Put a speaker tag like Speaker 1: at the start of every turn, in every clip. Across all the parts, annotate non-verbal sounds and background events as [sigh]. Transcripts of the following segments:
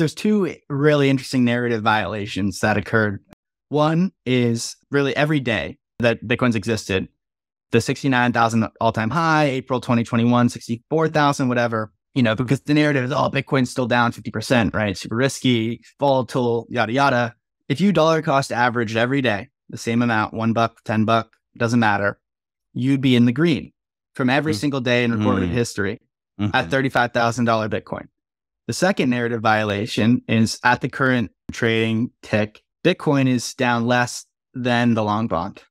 Speaker 1: there's two really interesting narrative violations that occurred. One is really every day that Bitcoin's existed, the 69,000 all time high, April 2021, 64,000, whatever, you know, because the narrative is, oh, Bitcoin's still down 50%, right? Super risky, volatile, yada, yada. If you dollar cost averaged every day, the same amount, one buck, 10 buck, doesn't matter, you'd be in the green from every mm-hmm. single day in recorded mm-hmm. history mm-hmm. at $35,000 Bitcoin. The second narrative violation is at the current trading tick, Bitcoin is down less than the long bond.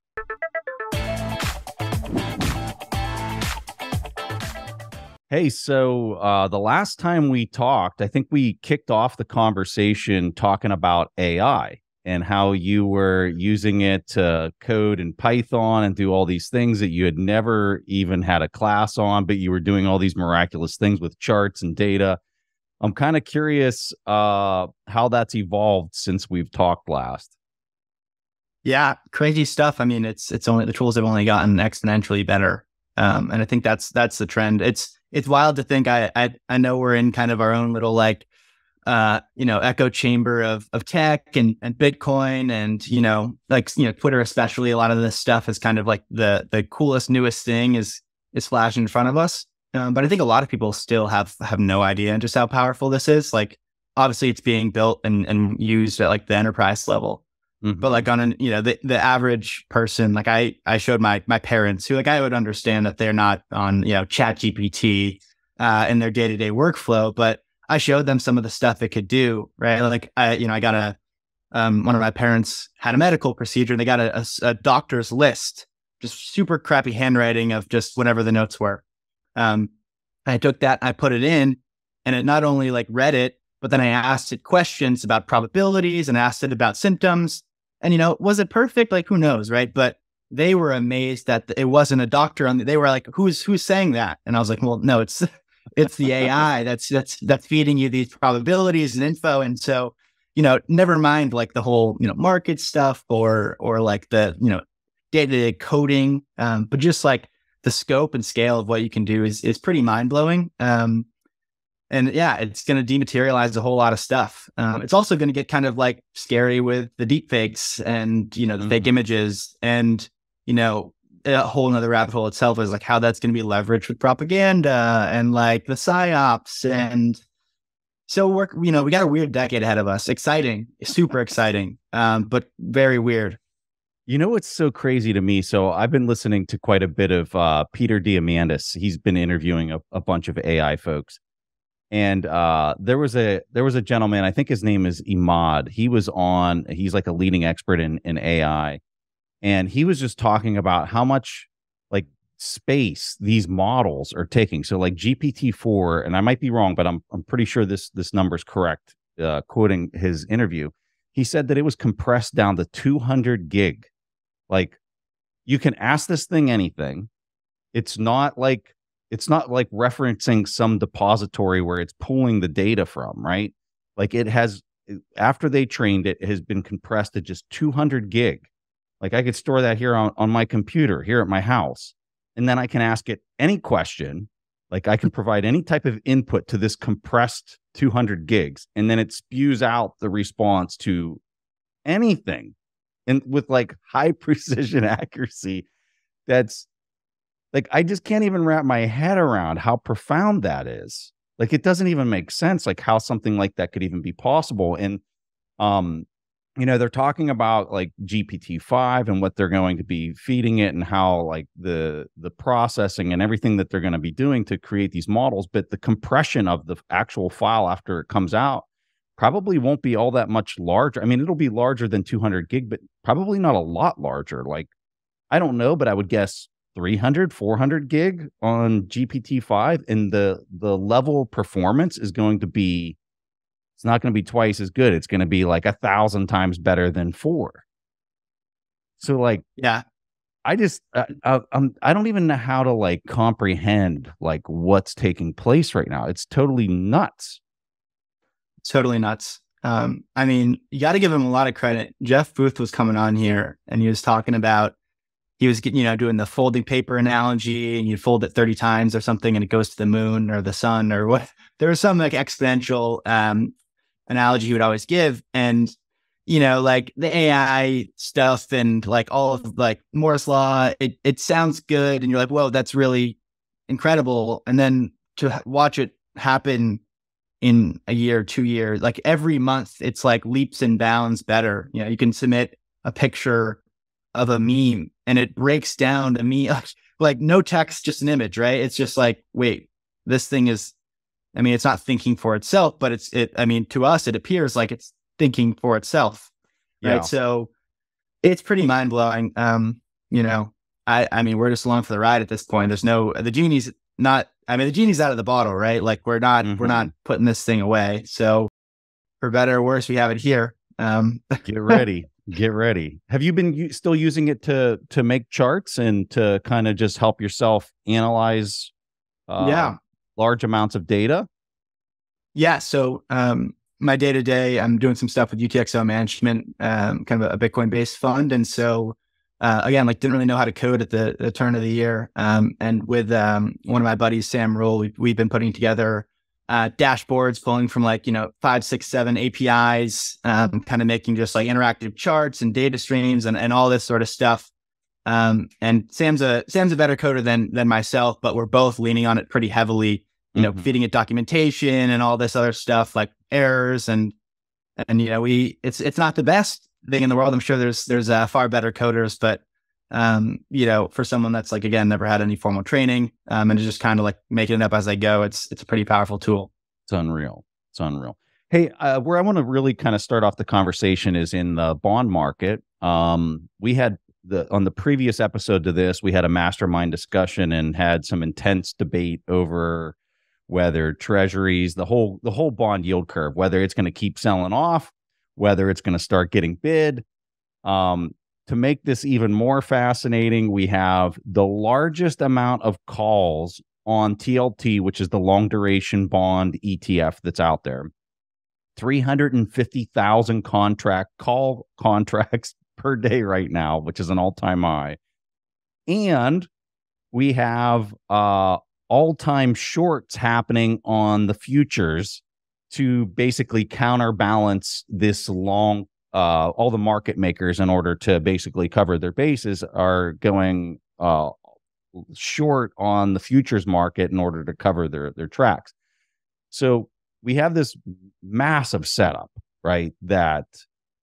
Speaker 2: Hey, so uh, the last time we talked, I think we kicked off the conversation talking about AI and how you were using it to code in Python and do all these things that you had never even had a class on, but you were doing all these miraculous things with charts and data. I'm kind of curious uh, how that's evolved since we've talked last.
Speaker 1: Yeah, crazy stuff. I mean, it's it's only the tools have only gotten exponentially better, um, and I think that's that's the trend. It's it's wild to think I, I I know we're in kind of our own little like uh you know echo chamber of of tech and and Bitcoin and you know like you know Twitter especially a lot of this stuff is kind of like the the coolest newest thing is is flashing in front of us. Um, but I think a lot of people still have have no idea just how powerful this is. Like obviously it's being built and and used at like the enterprise level. Mm-hmm. But like on an you know the the average person, like I I showed my my parents who like I would understand that they're not on you know Chat GPT uh, in their day to day workflow, but I showed them some of the stuff it could do. Right, like I you know I got a um, one of my parents had a medical procedure and they got a, a, a doctor's list, just super crappy handwriting of just whatever the notes were. Um, I took that, I put it in, and it not only like read it, but then I asked it questions about probabilities and asked it about symptoms and you know, was it perfect? Like who knows, right? But they were amazed that it wasn't a doctor on the, they were like, who's who's saying that? And I was like, well, no, it's it's the AI that's that's that's feeding you these probabilities and info. And so, you know, never mind like the whole, you know, market stuff or or like the, you know, day-to-day coding. Um, but just like the scope and scale of what you can do is is pretty mind-blowing. Um, and yeah, it's going to dematerialize a whole lot of stuff. Um, it's also going to get kind of like scary with the deep fakes and you know the mm-hmm. fake images and you know a whole nother rabbit hole itself is like how that's going to be leveraged with propaganda and like the psyops and so we're you know we got a weird decade ahead of us. Exciting, super exciting, um, but very weird.
Speaker 2: You know what's so crazy to me? So I've been listening to quite a bit of uh, Peter Diamandis. He's been interviewing a, a bunch of AI folks. And uh, there was a there was a gentleman i think his name is Emad. He was on he's like a leading expert in in ai and he was just talking about how much like space these models are taking. So like gpt-4 and i might be wrong but i'm i'm pretty sure this this number is correct uh, quoting his interview. He said that it was compressed down to 200 gig like you can ask this thing anything it's not like it's not like referencing some depository where it's pulling the data from, right? Like it has eh, after they trained it, it has been compressed to just 200 gig. Like I could store that here on, on my computer here at my house. And then I can ask it any question. Like I can provide any type of input to this compressed 200 gigs. And then it spews out the response to anything and with like high [laughs] precision accuracy that's like I just can't even wrap my head around how profound that is. Like it doesn't even make sense like how something like that could even be possible. And um you know they're talking about like GPT-5 and what they're going to be feeding it and how like the the processing and everything that they're going to be doing to create these models but the compression of the actual file after it comes out probably won't be all that much larger. I mean it'll be larger than 200 gig but probably not a lot larger like I don't know but I would guess 300 400 gig on gpt-5 and the the level of performance is going to be it's not going to be twice as good it's going to be like a thousand times better than four so like
Speaker 1: yeah
Speaker 2: i just I, I, I'm, I don't even know how to like comprehend like what's taking place right now it's totally nuts
Speaker 1: totally nuts um i mean you got to give him a lot of credit jeff booth was coming on here and he was talking about he was getting you know doing the folding paper analogy and you fold it 30 times or something and it goes to the moon or the sun or what [laughs] there was some like exponential um analogy he would always give. And, you know, like the AI stuff and like all of like Moore's law, it, it sounds good. And you're like, whoa, that's really incredible. And then to watch it happen in a year, two years, like every month, it's like leaps and bounds better. You know, you can submit a picture of a meme and it breaks down the meme, [laughs] like, like no text, just an image, right? It's just like, wait, this thing is, I mean, it's not thinking for itself, but it's, it, I mean, to us, it appears like it's thinking for itself. Right. Yeah. So it's pretty mind blowing. Um, you know, I, I mean, we're just along for the ride at this point. There's no, the genie's not, I mean, the genie's out of the bottle, right? Like we're not, mm-hmm. we're not putting this thing away. So for better or worse, we have it here. Um,
Speaker 2: get [laughs] ready, get ready. Have you been u- still using it to, to make charts and to kind of just help yourself analyze,
Speaker 1: uh, yeah,
Speaker 2: large amounts of data?
Speaker 1: Yeah. So, um, my day to day, I'm doing some stuff with UTXO management, um, kind of a, a Bitcoin based fund. And so, uh, again, like didn't really know how to code at the, the turn of the year. Um, and with um, one of my buddies, Sam Rule, we've, we've been putting together uh, dashboards pulling from like, you know, five, six, seven APIs, um, kind of making just like interactive charts and data streams and, and all this sort of stuff. Um, and Sam's a Sam's a better coder than than myself, but we're both leaning on it pretty heavily, you know, mm-hmm. feeding it documentation and all this other stuff like errors and and you know, we it's it's not the best thing in the world. I'm sure there's there's uh, far better coders, but um, you know, for someone that's like again never had any formal training um, and just kind of like making it up as they go, it's it's a pretty powerful tool.
Speaker 2: It's unreal. It's unreal. Hey, uh, where I want to really kind of start off the conversation is in the bond market. Um, we had the on the previous episode to this, we had a mastermind discussion and had some intense debate over whether treasuries, the whole the whole bond yield curve, whether it's going to keep selling off whether it's going to start getting bid. Um, to make this even more fascinating, we have the largest amount of calls on TLT, which is the long duration bond ETF that's out there. 350,000 contract call contracts [laughs] per day right now, which is an all time high. And we have uh, all time shorts happening on the futures to basically counterbalance this long uh, all the market makers in order to basically cover their bases are going uh, short on the futures market in order to cover their their tracks. So we have this massive setup, right? That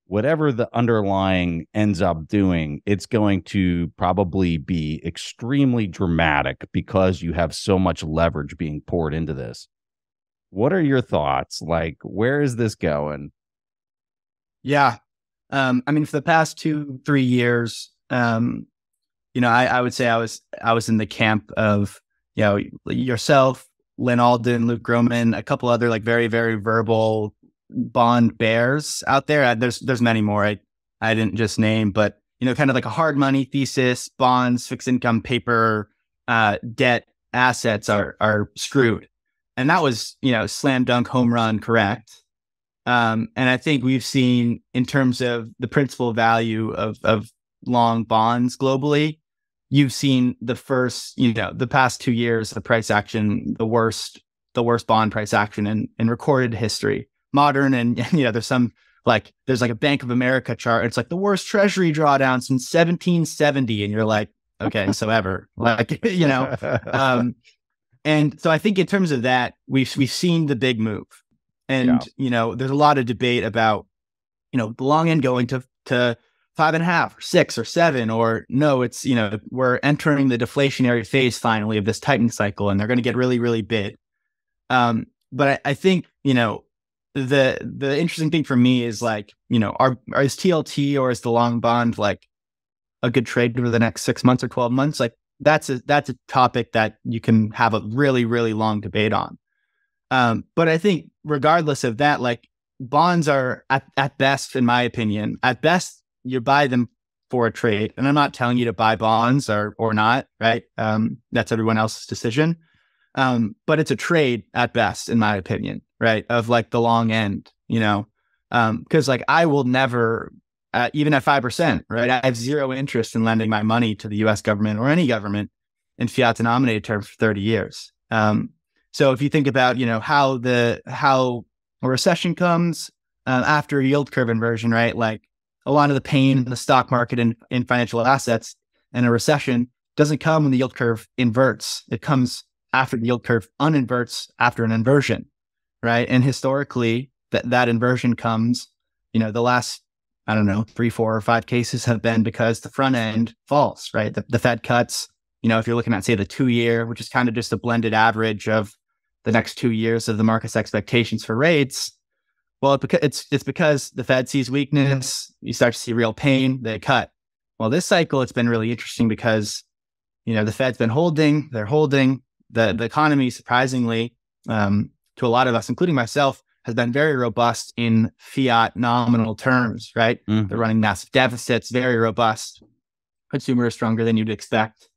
Speaker 2: whatever the underlying ends up doing, it's going to probably be extremely dramatic because you have so much leverage being poured into this. What are your thoughts? Like, where is this going?
Speaker 1: Yeah. Um, I mean, for the past two, three years, um, you know, I, I would say I was I was in the camp of, you know, yourself, Lyn Alden, Luke Gromen, a couple other like very, very verbal bond bears out there. There's there's many more I I didn't just name, but you know, kind of like a hard money thesis, bonds, fixed income paper, uh, debt, assets are are screwed and that was you know slam dunk home run correct. Um, and I think we've seen in terms of the principal value of of long bonds globally, you've seen the first you know the past two years the price action the worst the worst bond price action in in recorded history. Modern and [laughs] you know there's some like there's like a bank of america chart. It's like the worst treasury drawdown since 1770 and you're like okay so ever. Like [laughs] you know um and so I think in terms of that, we've we've seen the big move. And yeah. you know, there's a lot of debate about, you know, the long end going to to five and a half or six or seven, or no, it's you know, we're entering the deflationary phase finally of this tightening cycle, and they're going to get really, really big. Um, but I, I think you know, the the interesting thing for me is like, you know, are, are is TLT or is the long bond like a good trade over the next six months or twelve months? Like that's a that's a topic that you can have a really really long debate on. Um, but I think regardless of that, like bonds are at, at best, in my opinion, at best you buy them for a trade. And I'm not telling you to buy bonds or or not, right? Um, that's everyone else's decision. Um, but it's a trade at best, in my opinion, right? Of like the long end, you know, because um, like I will never uh, even at 5%, right? I have zero interest in lending my money to the US government or any government in fiat denominated terms for 30 years. Um, so if you think about, you know, how the, how a recession comes, uh, after a yield curve inversion, right? Like a lot of the pain in the stock market and in financial assets and a recession doesn't come when the yield curve inverts. It comes after the yield curve uninverts after an inversion, right? And historically, that that inversion comes, you know, the last I don't know three, four, or five cases have been because the front end falls, right? The, the Fed cuts. You know, if you're looking at say the two year, which is kind of just a blended average of the next two years of the market's expectations for rates. Well, it's it's because the Fed sees weakness. You start to see real pain. They cut. Well, this cycle it's been really interesting because you know the Fed's been holding. They're holding the the economy. Surprisingly, um, to a lot of us, including myself, has been very robust in fiat nominal terms. Right? Mm-hmm. They're running massive deficits. Very robust. Consumer is stronger than you'd expect.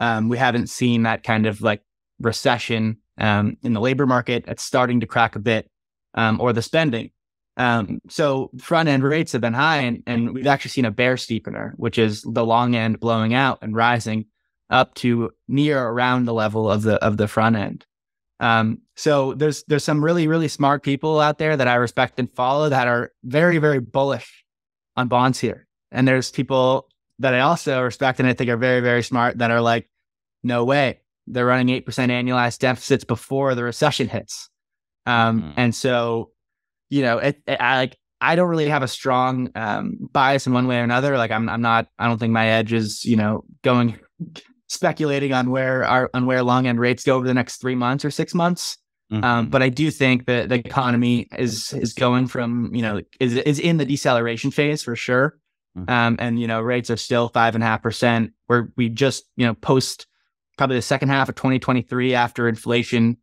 Speaker 1: Um, we haven't seen that kind of like recession um, in the labor market. It's starting to crack a bit um, or the spending. Um, so front end rates have been high, and, and we've actually seen a bear steepener, which is the long end blowing out and rising up to near around the level of the of the front end. Um, so there's there's some really really smart people out there that I respect and follow that are very very bullish on bonds here, and there's people that I also respect and I think are very very smart that are like, no way, they're running eight percent annualized deficits before the recession hits. Um, mm. And so, you know, it, it, I like I don't really have a strong um, bias in one way or another. Like I'm I'm not I don't think my edge is you know going speculating on where our on where long end rates go over the next three months or six months. Mm-hmm. Um, but I do think that the economy is is going from you know is is in the deceleration phase for sure. Mm-hmm. Um, and you know rates are still five and a half percent. Where we just you know post probably the second half of 2023 after inflation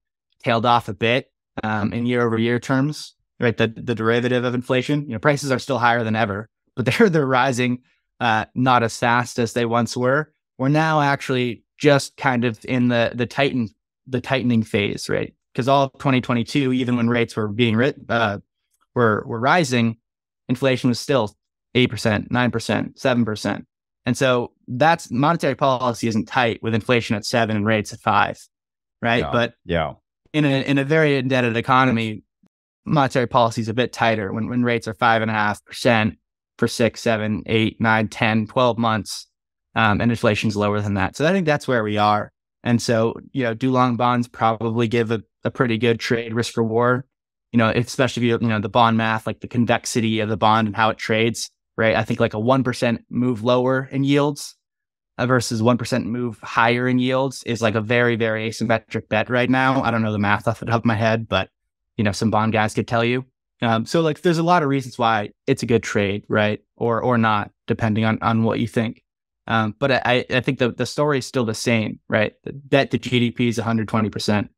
Speaker 1: tailed off a bit um, in year over year terms, right? The the derivative of inflation, you know, prices are still higher than ever, but [laughs] they're they're rising uh, not as fast as they once were. We're now actually just kind of in the the tighten the tightening phase, right? Because all of 2022, even when rates were being writ, uh, were were rising, inflation was still eight percent, nine percent, seven percent, and so that's monetary policy isn't tight with inflation at seven and rates at five, right?
Speaker 2: Yeah.
Speaker 1: But
Speaker 2: yeah,
Speaker 1: in a in a very indebted economy, monetary policy is a bit tighter when, when rates are five and a half percent for six, seven, eight, nine, 10, 12 months. Um, and inflation's lower than that. So I think that's where we are. And so, you know, do long bonds probably give a, a pretty good trade risk reward, you know, especially if you, you know, the bond math, like the convexity of the bond and how it trades, right? I think like a 1% move lower in yields versus 1% move higher in yields is like a very, very asymmetric bet right now. I don't know the math off the top of my head, but you know, some bond guys could tell you. Um, so like there's a lot of reasons why it's a good trade, right? Or or not, depending on on what you think. Um, but I, I think the, the story is still the same, right? The debt to GDP is 120%.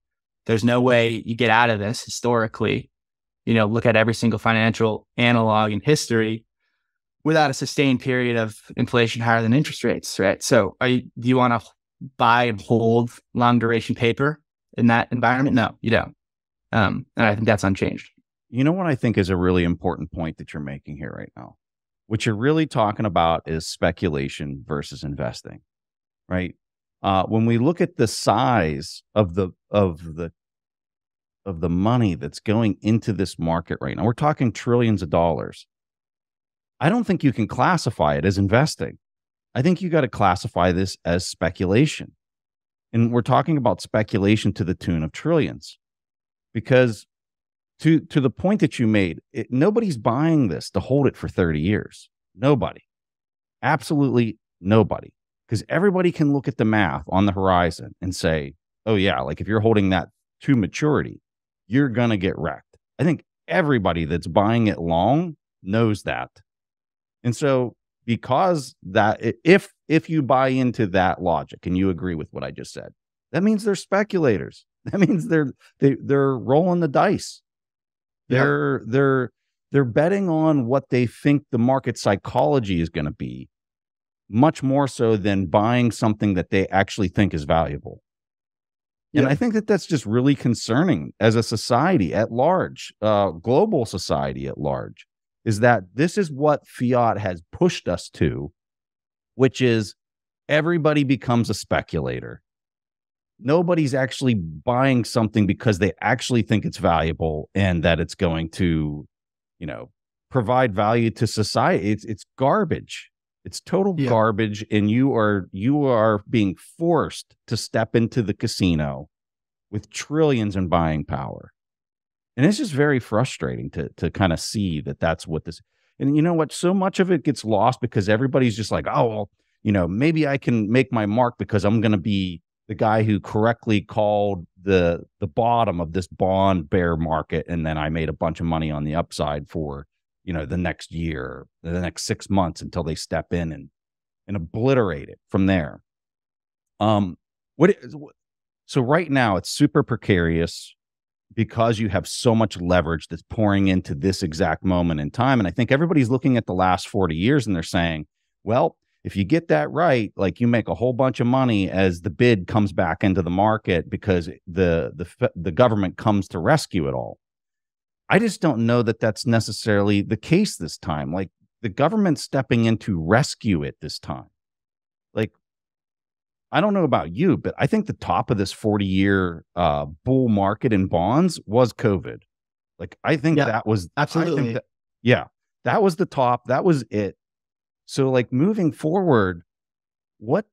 Speaker 1: There's no way you get out of this historically. You know, look at every single financial analog in history without a sustained period of inflation higher than interest rates, right? So, you, do you want to buy and hold long duration paper in that environment? No, you don't. Um, and I think that's unchanged.
Speaker 2: You know what I think is a really important point that you're making here right now? What you're really talking about is speculation versus investing, right? Uh, when we look at the size of the of the of the money that's going into this market right now, we're talking trillions of dollars. I don't think you can classify it as investing. I think you got to classify this as speculation. And we're talking about speculation to the tune of trillions. Because to to the point that you made, it, nobody's buying this to hold it for 30 years. Nobody. Absolutely nobody. Because everybody can look at the math on the horizon and say, oh, yeah, like if you're holding that to maturity, you're going to get wrecked. I think everybody that's buying it long knows that. And so because that if if you buy into that logic and you agree with what I just said, that means they're speculators. [laughs] That means they're they they're rolling the dice. They're yep. they're they're betting on what they think the market psychology is going to be much more so than buying something that they actually think is valuable. And I think that that's just really concerning as a society at large, uh, global society at large is that this is what fiat has pushed us to, which is everybody becomes a speculator. Nobody's actually buying something because they actually think it's valuable and that it's going to you know, provide value to society. It's it's garbage. It's total yeah. garbage, and you are you are being forced to step into the casino with trillions in buying power, and it's just very frustrating to to kind of see that that's what this. And you know what? So much of it gets lost because everybody's just like, oh well, you know, maybe I can make my mark because I'm going to be the guy who correctly called the the bottom of this bond bear market, and then I made a bunch of money on the upside for you know the next year, the next six months until they step in and and obliterate it from there. Um, what so right now it's super precarious because you have so much leverage that's pouring into this exact moment in time, and I think everybody's looking at the last forty years and they're saying, well if you get that right, like you make a whole bunch of money as the bid comes back into the market because the the the government comes to rescue it all. I just don't know that that's necessarily the case this time. Like the government stepping in to rescue it this time. Like I don't know about you, but I think the top of this 40 year uh, bull market in bonds was COVID. Like I think yeah, that was
Speaker 1: absolutely.
Speaker 2: That, yeah, that was the top. That was it. So like moving forward, what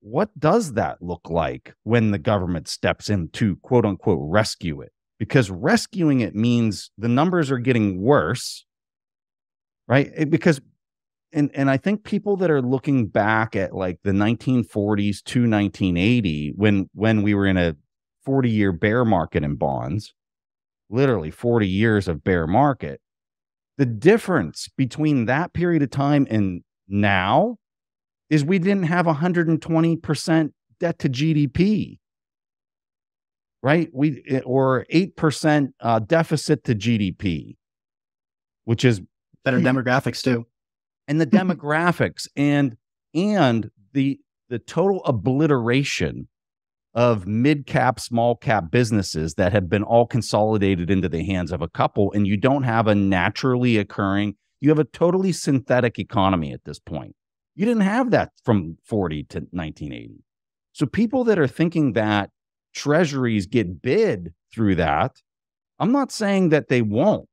Speaker 2: what does that look like when the government steps in to quote unquote rescue it? Because rescuing it means the numbers are getting worse, right? It, eh, because and and I think people that are looking back at like the 1940s to 1980 when when we were in a 40 year bear market in bonds, literally 40 years of bear market, the difference between that period of time and now is we didn't have 120% debt to GDP, right? We eh, or 8% uh, deficit to GDP, which is
Speaker 1: better demographics too.
Speaker 2: And the [laughs] demographics and and the the total obliteration of mid cap, small cap businesses that have been all consolidated into the hands of a couple, and you don't have a naturally occurring you have a totally synthetic economy at this point. You didn't have that from 40 to 1980. So people that are thinking that treasuries get bid through that, I'm not saying that they won't.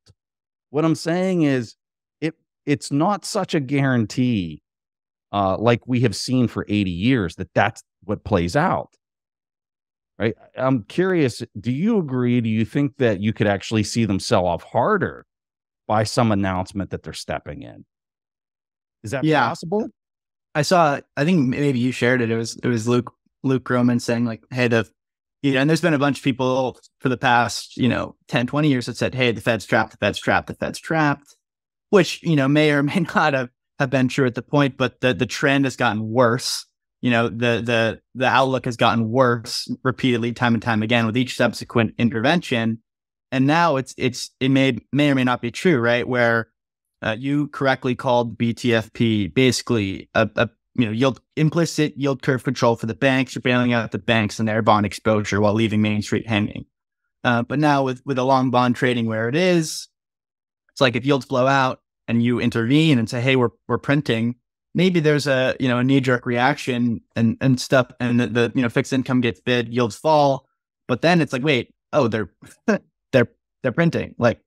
Speaker 2: What I'm saying is it it's not such a guarantee uh, like we have seen for 80 years that that's what plays out. Right? I'm curious, do you agree? Do you think that you could actually see them sell off harder by some announcement that they're stepping in. Is that yeah. possible?
Speaker 1: I saw. I think maybe you shared it. It was it was Luke Luke Gromen saying like, "Hey, the you know," and there's been a bunch of people for the past you know 10, 20 years that said, "Hey, the Fed's trapped. The Fed's trapped. The Fed's trapped," which you know may or may [laughs] not have have been true at the point, but the the trend has gotten worse. You know, the the the outlook has gotten worse repeatedly, time and time again, with each subsequent intervention. And now it's it's it may may or may not be true, right? Where uh, you correctly called BTFP basically a, a you know yield implicit yield curve control for the banks. You're bailing out the banks and their bond exposure while leaving Main Street hanging. Uh, but now with with a long bond trading where it is, it's like if yields blow out and you intervene and say, "Hey, we're we're printing," maybe there's a you know a knee jerk reaction and and stuff, and the, the, you know fixed income gets bid, yields fall, but then it's like, wait, oh, they're [laughs] they're printing. Like,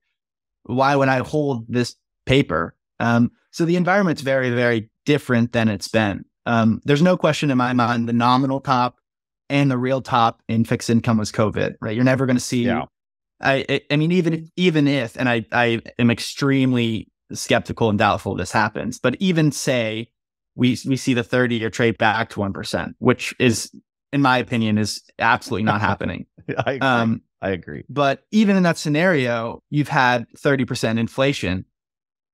Speaker 1: why would I hold this paper? Um, so the environment's very, very different than it's been. Um, there's no question in my mind the nominal top and the real top in fixed income was COVID, right? You're never going to see. Yeah. I, I mean, even even if, and I, I am extremely skeptical and doubtful this happens, but even say we we see the 30 year trade back to one percent, which is, in my opinion, is absolutely not happening. [laughs]
Speaker 2: I agree. Um, I agree.
Speaker 1: But even in that scenario, you've had 30% inflation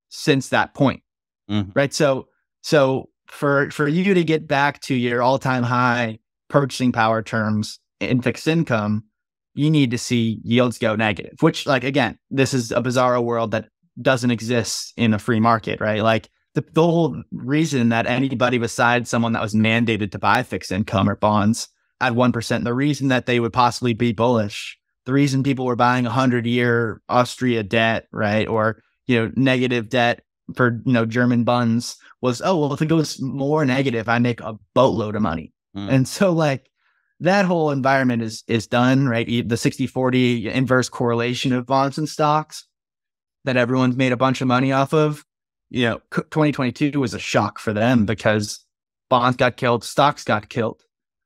Speaker 1: since that point. Mm-hmm. Right. So so for for you to get back to your all-time high purchasing power terms in fixed income, you need to see yields go negative, which like again, this is a bizarre world that doesn't exist in a free market, right? Like the, the whole reason that anybody besides someone that was mandated to buy fixed income or bonds at 1%, the reason that they would possibly be bullish the reason people were buying a hundred year Austria debt, right? Or, you know, negative debt for, you know, German bunds was, oh, well, if it goes more negative, I make a boatload of money. Mm. And so like that whole environment is, is done, right? The 60, 40 inverse correlation of bonds and stocks. that everyone's made a bunch of money off of, you know, 2022 was a shock for them because bonds got killed, stocks got killed.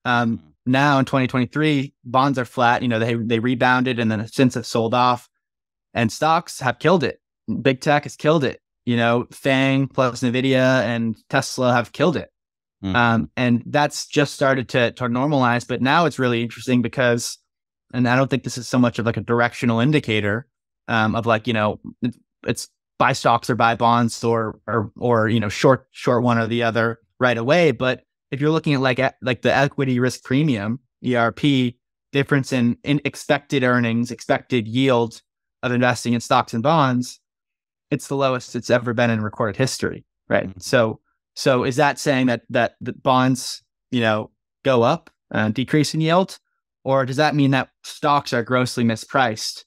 Speaker 1: Um. Now in 2023, bonds are flat. You know, they they rebounded and then since have sold off, and stocks have killed it. Big tech has killed it. You know, Fang plus Nvidia and Tesla have killed it. Mm-hmm. Um, and that's just started to to normalize. But now it's really interesting because, and I don't think this is so much of like a directional indicator um, of like you know it's, it's buy stocks or buy bonds or or or you know short short one or the other right away. But if you're looking at like like the equity risk premium ERP difference in in expected earnings, expected yield of investing in stocks and bonds, it's the lowest it's ever been in recorded history. Right. Mm-hmm. So so is that saying that that the bonds you know go up, uh, decrease in yield, or does that mean that stocks are grossly mispriced?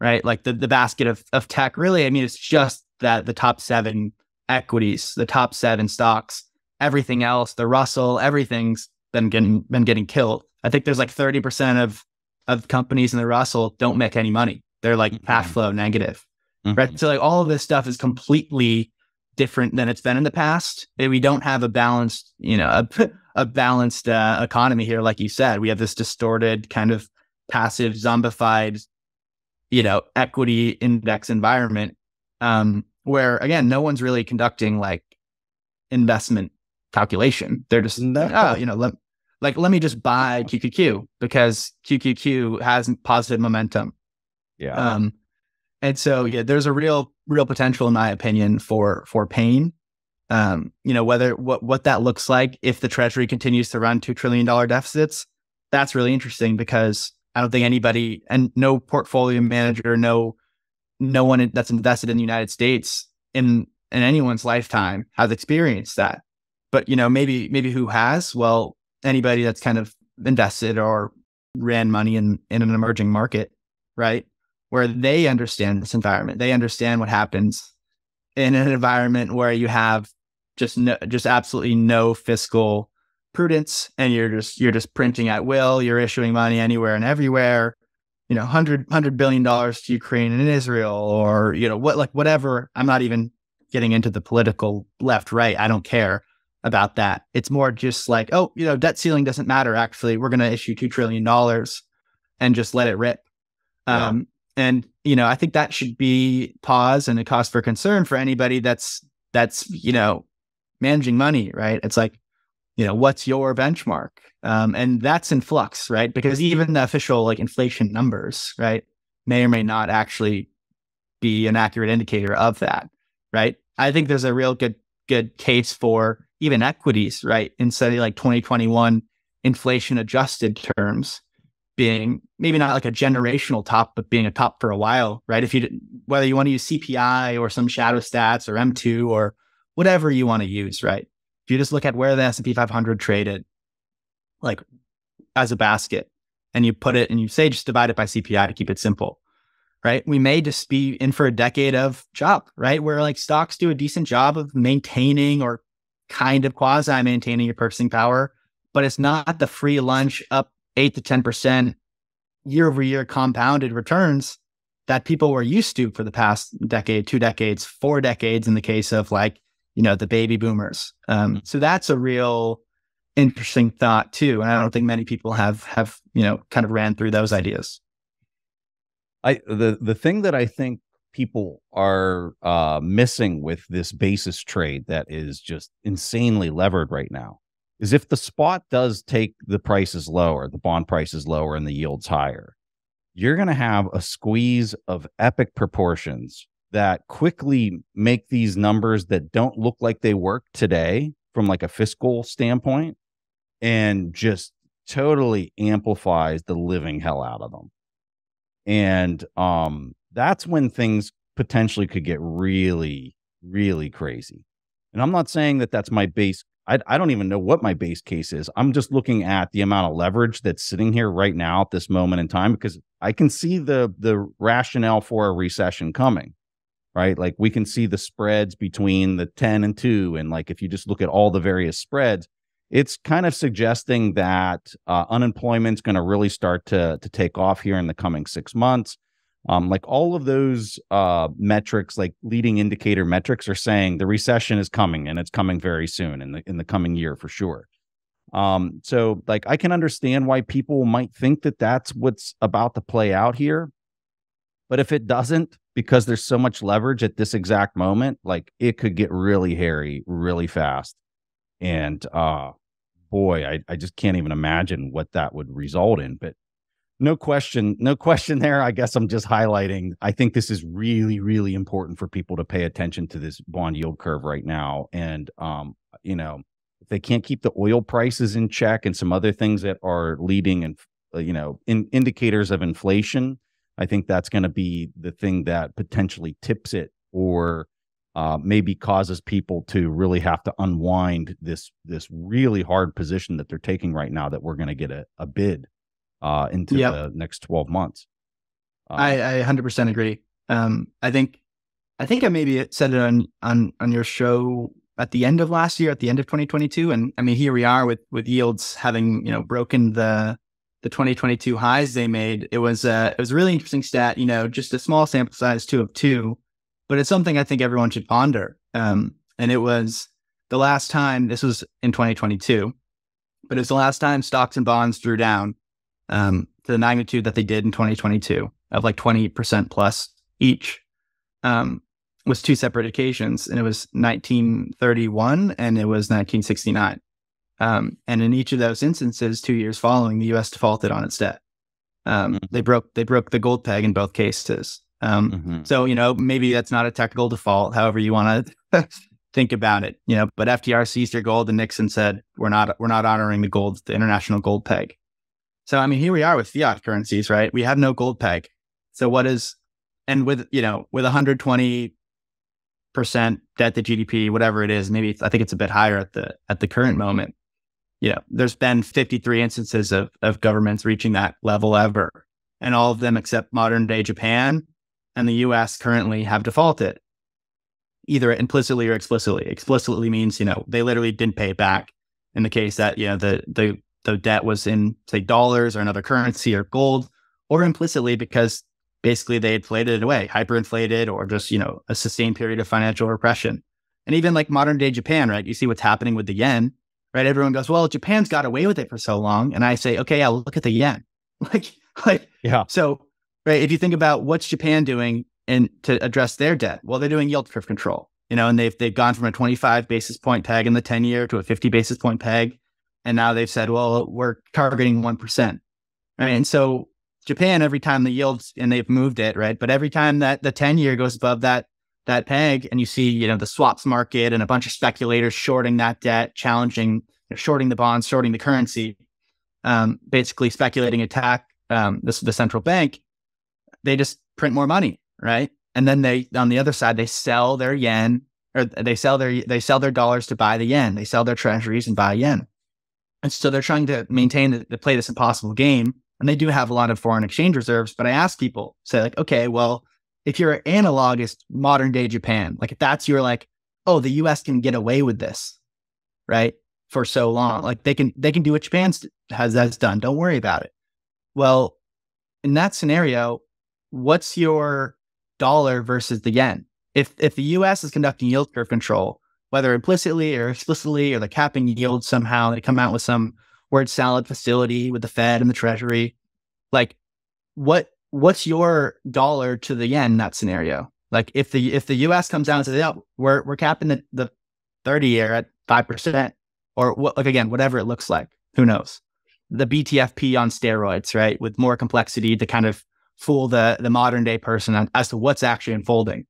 Speaker 1: Right. Like the the basket of of tech. Really, I mean, it's just that the top seven equities, the top seven stocks everything else, the Russell, everything's been getting been getting killed. I think there's like 30% of of companies in the Russell don't make any money. They're like mm-hmm. cash flow negative. Mm-hmm. Right. So like all of this stuff is completely different than it's been in the past. We don't have a balanced, you know, a, [laughs] a balanced uh, economy here, like you said. We have this distorted kind of passive, zombified, you know, equity index environment, um, where again, no one's really conducting like investment calculation. They're just, no. oh, you know, let, like, let me just buy QQQ because QQQ has positive momentum.
Speaker 2: Yeah.
Speaker 1: Um, and so, yeah, there's a real, real potential, in my opinion, for for pain. Um, you know, whether what what that looks like if the Treasury continues to run two trillion dollar deficits, that's really interesting because I don't think anybody and no portfolio manager, no no one that's invested in the United States in in anyone's lifetime has experienced that but you know maybe maybe who has? Well anybody that's kind of invested or ran money in in an emerging market right? Where they understand this environment they understand what happens in an environment where you have just no, just absolutely no fiscal prudence and you're just you're just printing at will you're issuing money anywhere and everywhere. You know 100 100 billion dollars to Ukraine and Israel or you know what like whatever. I'm not even getting into the political left right. I don't care about that. It's more just like, oh, you know, debt ceiling doesn't matter. Actually, we're going to issue $2 trillion and just let it rip. Yeah. Um, and, you know, I think that should be pause and a cause for concern for anybody that's, that's, you know, managing money, right? It's like, you know, what's your benchmark? Um, and that's in flux, right? Because even the official like inflation numbers, right, may or may not actually be an accurate indicator of that, right? I think there's a real good good case for even equities, right? Instead of like 2021 inflation adjusted terms being maybe not like a generational top, but being a top for a while, right? If you, whether you want to use CPI or some shadow stats or M2 or whatever you want to use, right? If you just look at where the S&P 500 traded, like as a basket, and you put it and you say just divide it by CPI to keep it simple, right? We may just be in for a decade of job, right? Where like stocks do a decent job of maintaining or kind of quasi maintaining your purchasing power, but it's not the free lunch up eight to 10% year over year compounded returns that people were used to for the past decade, two decades, four decades in the case of like, you know, the baby boomers. Um, so that's a real interesting thought too. And I don't think many people have, have, you know, kind of ran through those ideas.
Speaker 2: I, the, the thing that I think people are uh, missing with this basis trade that is just insanely levered right now is if the spot does take the prices lower, the bond prices lower, and the yields higher, you're going to have a squeeze of epic proportions that quickly make these numbers that don't look like they work today from like a fiscal standpoint and just totally amplifies the living hell out of them. And um that's when things potentially could get really, really crazy. And I'm not saying that that's my base. I, I don't even know what my base case is. I'm just looking at the amount of leverage that's sitting here right now at this moment in time because I can see the the rationale for a recession coming, right? Like we can see the spreads between the 10 and 2 and like if you just look at all the various spreads, it's kind of suggesting that uh, unemployment's going to really start to to take off here in the coming 6 months Um, like all of those uh, metrics, like leading indicator metrics, are saying the recession is coming and it's coming very soon in the in the coming year for sure. Um, so like I can understand why people might think that that's what's about to play out here, but if it doesn't, because there's so much leverage at this exact moment, like it could get really hairy really fast. And uh boy, I, I just can't even imagine what that would result in. But no question, no question there. I guess I'm just highlighting. I think this is really, really important for people to pay attention to this bond yield curve right now. And um, you know, if they can't keep the oil prices in check and some other things that are leading and uh, you know in, indicators of inflation I think that's going to be the thing that potentially tips it or uh, maybe causes people to really have to unwind this this really hard position that they're taking right now that we're going to get a, a bid uh, into yep. the next 12 months.
Speaker 1: Um, I, I 100% agree. Um, I think I think I maybe said it on on on your show at the end of last year, at the end of 2022, and I mean here we are with with yields having you know broken the the 2022 highs they made. It was uh, it was a really interesting stat. You know, just a small sample size, two of two, but it's something I think everyone should ponder. Um, and it was the last time. This was in 2022, but it's the last time stocks and bonds drew down um, to the magnitude that they did in 2022 of like 20 percent plus each. Um, was two separate occasions, and it was 1931 and it was 1969. Um, and in each of those instances, two years following, the U.S. defaulted on its debt. Um, mm-hmm. They broke they broke the gold peg in both cases. Um, mm-hmm. So you know maybe that's not a technical default, however you want to [laughs] think about it. You know, but FDR seized their gold, and Nixon said we're not we're not honoring the gold the international gold peg. So I mean, here we are with fiat currencies, right? We have no gold peg. So what is and with you know with 120 percent debt to GDP, whatever it is, maybe I think it's a bit higher at the at the current moment you know, there's been 53 instances of, of governments reaching that level ever. And all of them except modern day Japan and the US currently have defaulted, either implicitly or explicitly. Explicitly means, you know, they literally didn't pay it back in the case that, you know, the the the debt was in, say, dollars or another currency or gold, or implicitly because basically they had inflated it away, hyperinflated, or just, you know, a sustained period of financial repression. And even like modern day Japan, right? You see what's happening with the yen right? Everyone goes, well, Japan's got away with it for so long. And I say, okay, yeah, look at the yen. [laughs] like, like, yeah. So, right. If you think about what's Japan doing and to address their debt, well, they're doing yield curve control, you know, and they've, they've gone from a 25 basis point peg in the 10 year to a 50 basis point peg. And now they've said, well, we're targeting 1%. Right. And so Japan, every time the yields and they've moved it, right. But every time that the 10 year goes above that that peg and you see, you know, the swaps market and a bunch of speculators shorting that debt, challenging, shorting the bonds, shorting the currency, um, basically speculating attack um, the, the central bank, they just print more money, right? And then they, on the other side, they sell their yen or they sell their they sell their dollars to buy the yen. They sell their treasuries and buy yen. And so they're trying to maintain the, to play this impossible game. And they do have a lot of foreign exchange reserves. But I ask people, say like, okay, well, if you're analogous modern day Japan, like if that's your like, oh, the US can get away with this, right? For so long. Like they can they can do what Japan has has done. Don't worry about it. Well, in that scenario, what's your dollar versus the yen? If if the US is conducting yield curve control, whether implicitly or explicitly, or they're capping yield somehow, they come out with some word salad facility with the Fed and the Treasury, like what what's your dollar to the yen in that scenario? Like if the if the US comes down and says, yeah, we're we're capping the, the 30 year at five percent, or what like again, whatever it looks like, who knows? The BTFP on steroids, right? With more complexity to kind of fool the the modern day person as to what's actually unfolding.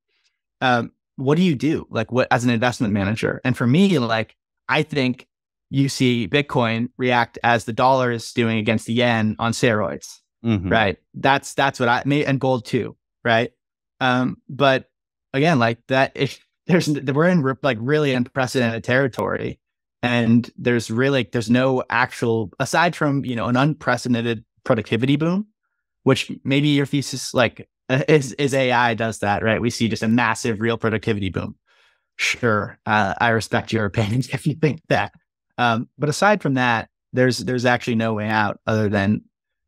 Speaker 1: Um, what do you do? Like what as an investment manager? And for me, like I think you see Bitcoin react as the dollar is doing against the yen on steroids mm-hmm. right? That's that's what I made, and gold too, right? Um, but again, like that, if [laughs] there's we're in like really unprecedented territory, and there's really there's no actual aside from you know an unprecedented productivity boom, which maybe your thesis like is is AI does that, right? We see just a massive real productivity boom. Sure, uh, I respect your opinion [laughs] if you think that. Um, but aside from that, there's there's actually no way out other than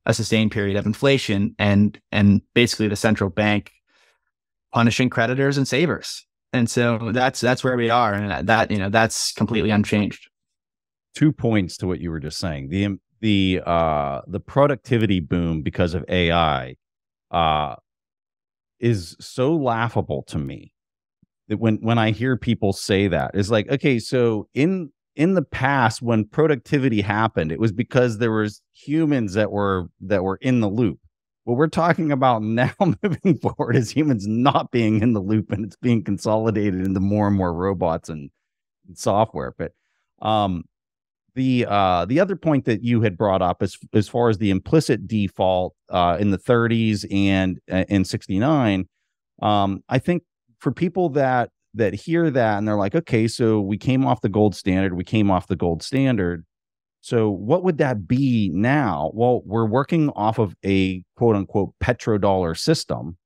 Speaker 1: a sustained period of inflation and and basically the central bank punishing creditors and savers. And so that's that's where we are, and that you know that's completely unchanged.
Speaker 2: Two points to what you were just saying. The the uh, the productivity boom because of AI uh, is so laughable to me that when when I hear people say that, it's like, okay, so in in the past when productivity happened, it was because there was humans that were that were in the loop. What we're talking about [laughs] now moving forward is humans not being in the loop and it's being consolidated into more and more robots and, and software. But um the uh, the other point that you had brought up as as far as the implicit default uh, in the 30s and uh, in 69, um, I think for people that that hear that and they're like, okay, so we came off the gold standard, we came off the gold standard. So what would that be now? Well, we're working off of a quote unquote petrodollar system.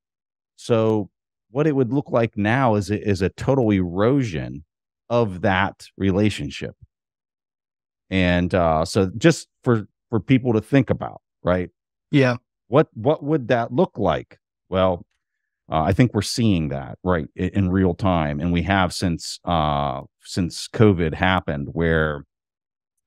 Speaker 2: So what it would look like now is is a total erosion of that relationship. And uh, so just for for people to think about, right?
Speaker 1: Yeah.
Speaker 2: What what would that look like? Well, uh, I think we're seeing that right in, in, real time, and we have since uh, since COVID happened, where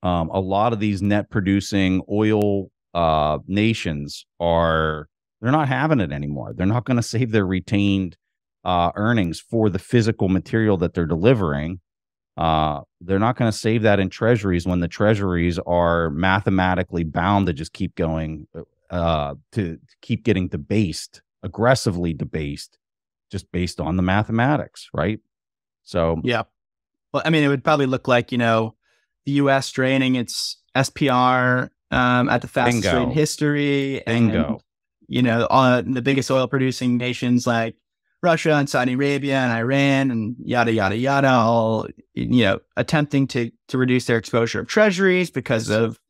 Speaker 2: um, a lot of these net producing oil uh, nations are they're not having it anymore. They're not going to save their retained uh, earnings for the physical material that they're delivering uh, they're not going to save that in treasuries when the treasuries are mathematically bound to just keep going uh, to, to keep getting debased, aggressively debased, just based on the mathematics, right? So,
Speaker 1: yeah. Well, I mean, it would probably look like, you know, the US draining its SPR um, at the fastest Bingo. rate in history.
Speaker 2: Bingo.
Speaker 1: And, you know, uh, the biggest oil producing nations like Russia and Saudi Arabia and Iran and yada yada yada, all you know, attempting to to reduce their exposure of treasuries because of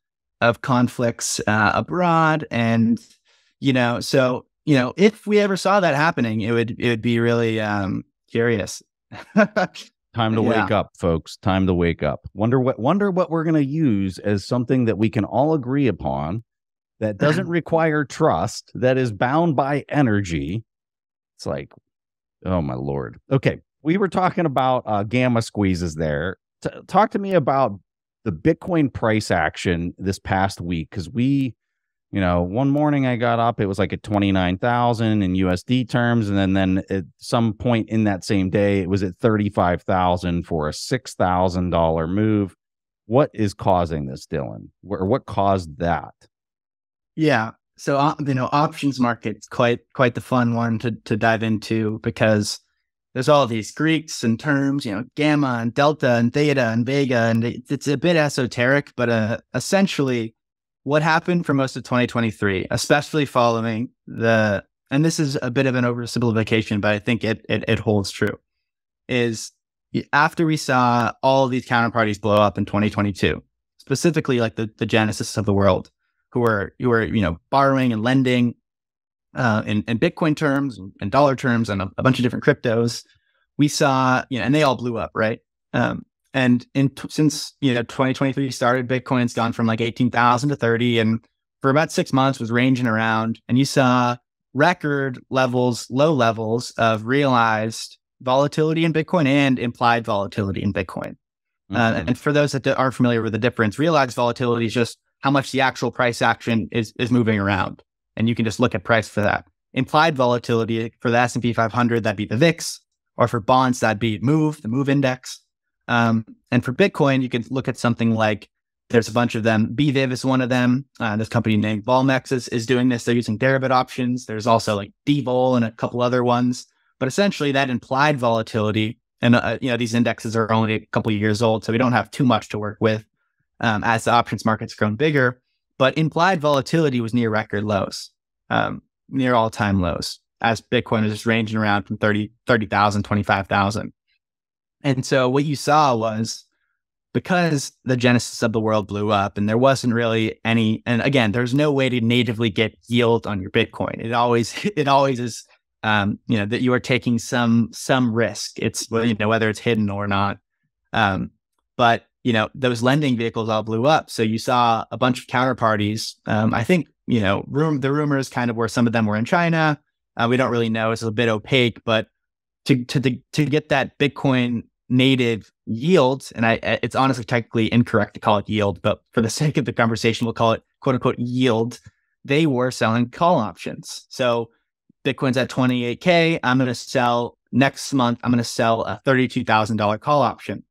Speaker 1: of conflicts uh, abroad, and you know, so you know, if we ever saw that happening, it would it would be really um, curious. [laughs]
Speaker 2: Time to yeah. wake up, folks. Time to wake up. Wonder what wonder what we're going to use as something that we can all agree upon that doesn't [laughs] require trust, that is bound by energy. It's like, Oh my lord. Okay, we were talking about uh, gamma squeezes there. T- talk to me about the Bitcoin price action this past week because we, you know, one morning I got up, it was like at twenty nine thousand in USD terms, and then then at some point in that same day, it was at thirty five thousand for a six thousand dollar move. What is causing this, Dylan? Or what caused that?
Speaker 1: Yeah, so uh, you know, options market's quite quite the fun one to to dive into because there's all these Greeks and terms, you know, gamma and delta and theta and vega, and it's a bit esoteric, but uh, essentially, what happened for most of 2023, especially following the, and this is a bit of an oversimplification, but I think it it, it holds true, is after we saw all these counterparties blow up in 2022, specifically like the the genesis of the world who are who are you know borrowing and lending uh, in, in Bitcoin terms and dollar terms and a, a, bunch of different cryptos. We saw you know, and they all blew up, right? Um, and in t- since you know 2023 started, Bitcoin's gone from like 18,000 to 30, and for about six months was ranging around. And you saw record levels, low levels of realized volatility in Bitcoin and implied volatility in Bitcoin. Uh, mm-hmm. Uh, and for those that aren't familiar with the difference, realized volatility is just how much the actual price action is is moving around, and you can just look at price for that. Implied volatility for the S and P 500 that'd be the VIX, or for bonds that'd be Move, the Move Index. Um, and for Bitcoin, you can look at something like there's a bunch of them. BVIV is one of them. Uh, this company named Volmex is, is doing this. They're using Deribit options. There's also like DVOL and a couple other ones. But essentially, that implied volatility, and uh, you know these indexes are only a couple years old, so we don't have too much to work with um, as the options market's grown bigger. But implied volatility was near record lows, um, near all time lows, as Bitcoin was just ranging around from 30, 30,000, 25,000. And so what you saw was because the genesis of the world blew up and there wasn't really any, and again, there's no way to natively get yield on your Bitcoin. It always, [laughs] it always is, um, you know, that you are taking some, some risk. It's, you know, whether it's hidden or not. Um, but you know, those lending vehicles all blew up. So you saw a bunch of counterparties. Um, I think you know, room the rumors kind of where some of them were in China. Uh, we don't really know; it's a bit opaque. But to to to get that Bitcoin native yield, and I it's honestly technically incorrect to call it yield, but for the [laughs] sake of the conversation, we'll call it quote unquote yield. They were selling call options. So Bitcoin's at 28k. I'm going to sell next month. I'm going to sell a $32,000 call option.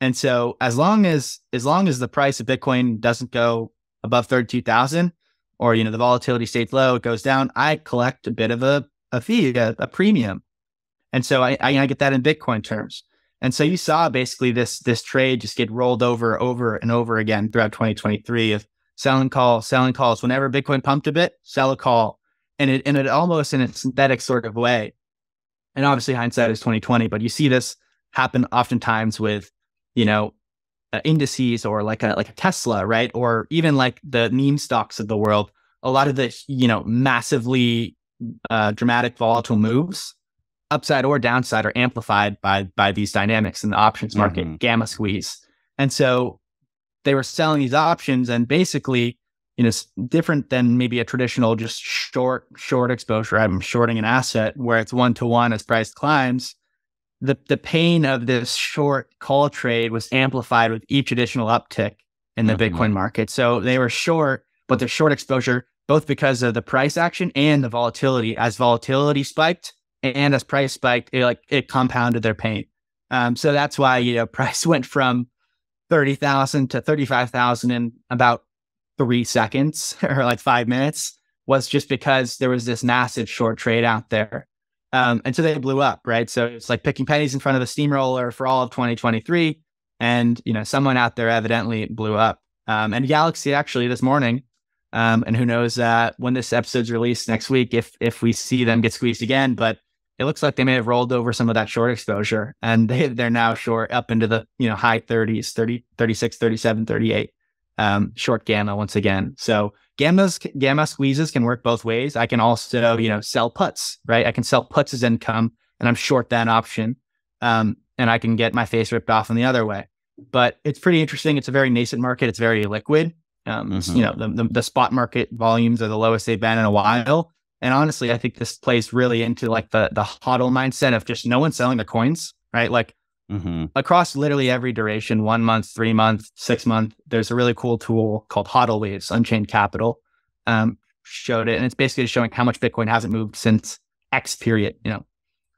Speaker 1: And so as long as as long as the price of Bitcoin doesn't go above 32,000 or you know the volatility stays low, it goes down, I collect a bit of a, a fee, a, a premium. And so I, I, I get that in Bitcoin terms. And so you saw basically this this trade just get rolled over over and over again throughout 2023 of selling calls, selling calls. Whenever Bitcoin pumped a bit, sell a call. And it and it almost in a synthetic sort of way. And obviously hindsight is 2020, but you see this happen oftentimes with you know, uh, indices or like a like a Tesla, right? Or even like the meme stocks of the world. A lot of the you know massively uh, dramatic volatile moves, upside or downside, are amplified by by these dynamics in the options market, mm-hmm. gamma squeeze. And so they were selling these options, and basically, you know, different than maybe a traditional just short short exposure. I'm shorting an asset where it's one to one as price climbs the the pain of this short call trade was amplified with each additional uptick in the mm-hmm. Bitcoin market. So they were short, but their short exposure both because of the price action and the volatility. As volatility spiked and as price spiked, it like it compounded their pain. Um, so that's why you know [laughs] price went from thirty thousand to thirty five thousand in about three seconds [laughs] or like five minutes was just because there was this massive short trade out there. Um, and so they blew up, right? So it's like picking pennies in front of a steamroller for all of 2023. And, you know, someone out there evidently blew up. Um, and Galaxy actually this morning, um, and who knows uh, when this episode's released next week, if if we see them get squeezed again, but it looks like they may have rolled over some of that short exposure and [laughs] they, they're now short up into the, you know, high 30s, 30, 36, 37, 38, um, short gamma once again. So gammas gamma squeezes can work both ways. I can also, you know, sell puts, right? I can sell puts as income and I'm short that option. Um, and I can get my face ripped off in the other way. But it's pretty interesting. It's a very nascent market. It's very liquid. Um, mm-hmm. you know, the, the, the spot market volumes are the lowest they've been in a while. And honestly, I think this plays really into like the the hodl mindset of just no one selling the coins, right? Like Mm-hmm. Across literally every duration, one month, three month, six month, there's a really cool tool called HODL Waves, Unchained Capital. Um, showed it, and it's basically showing how much Bitcoin hasn't moved since X period, you know,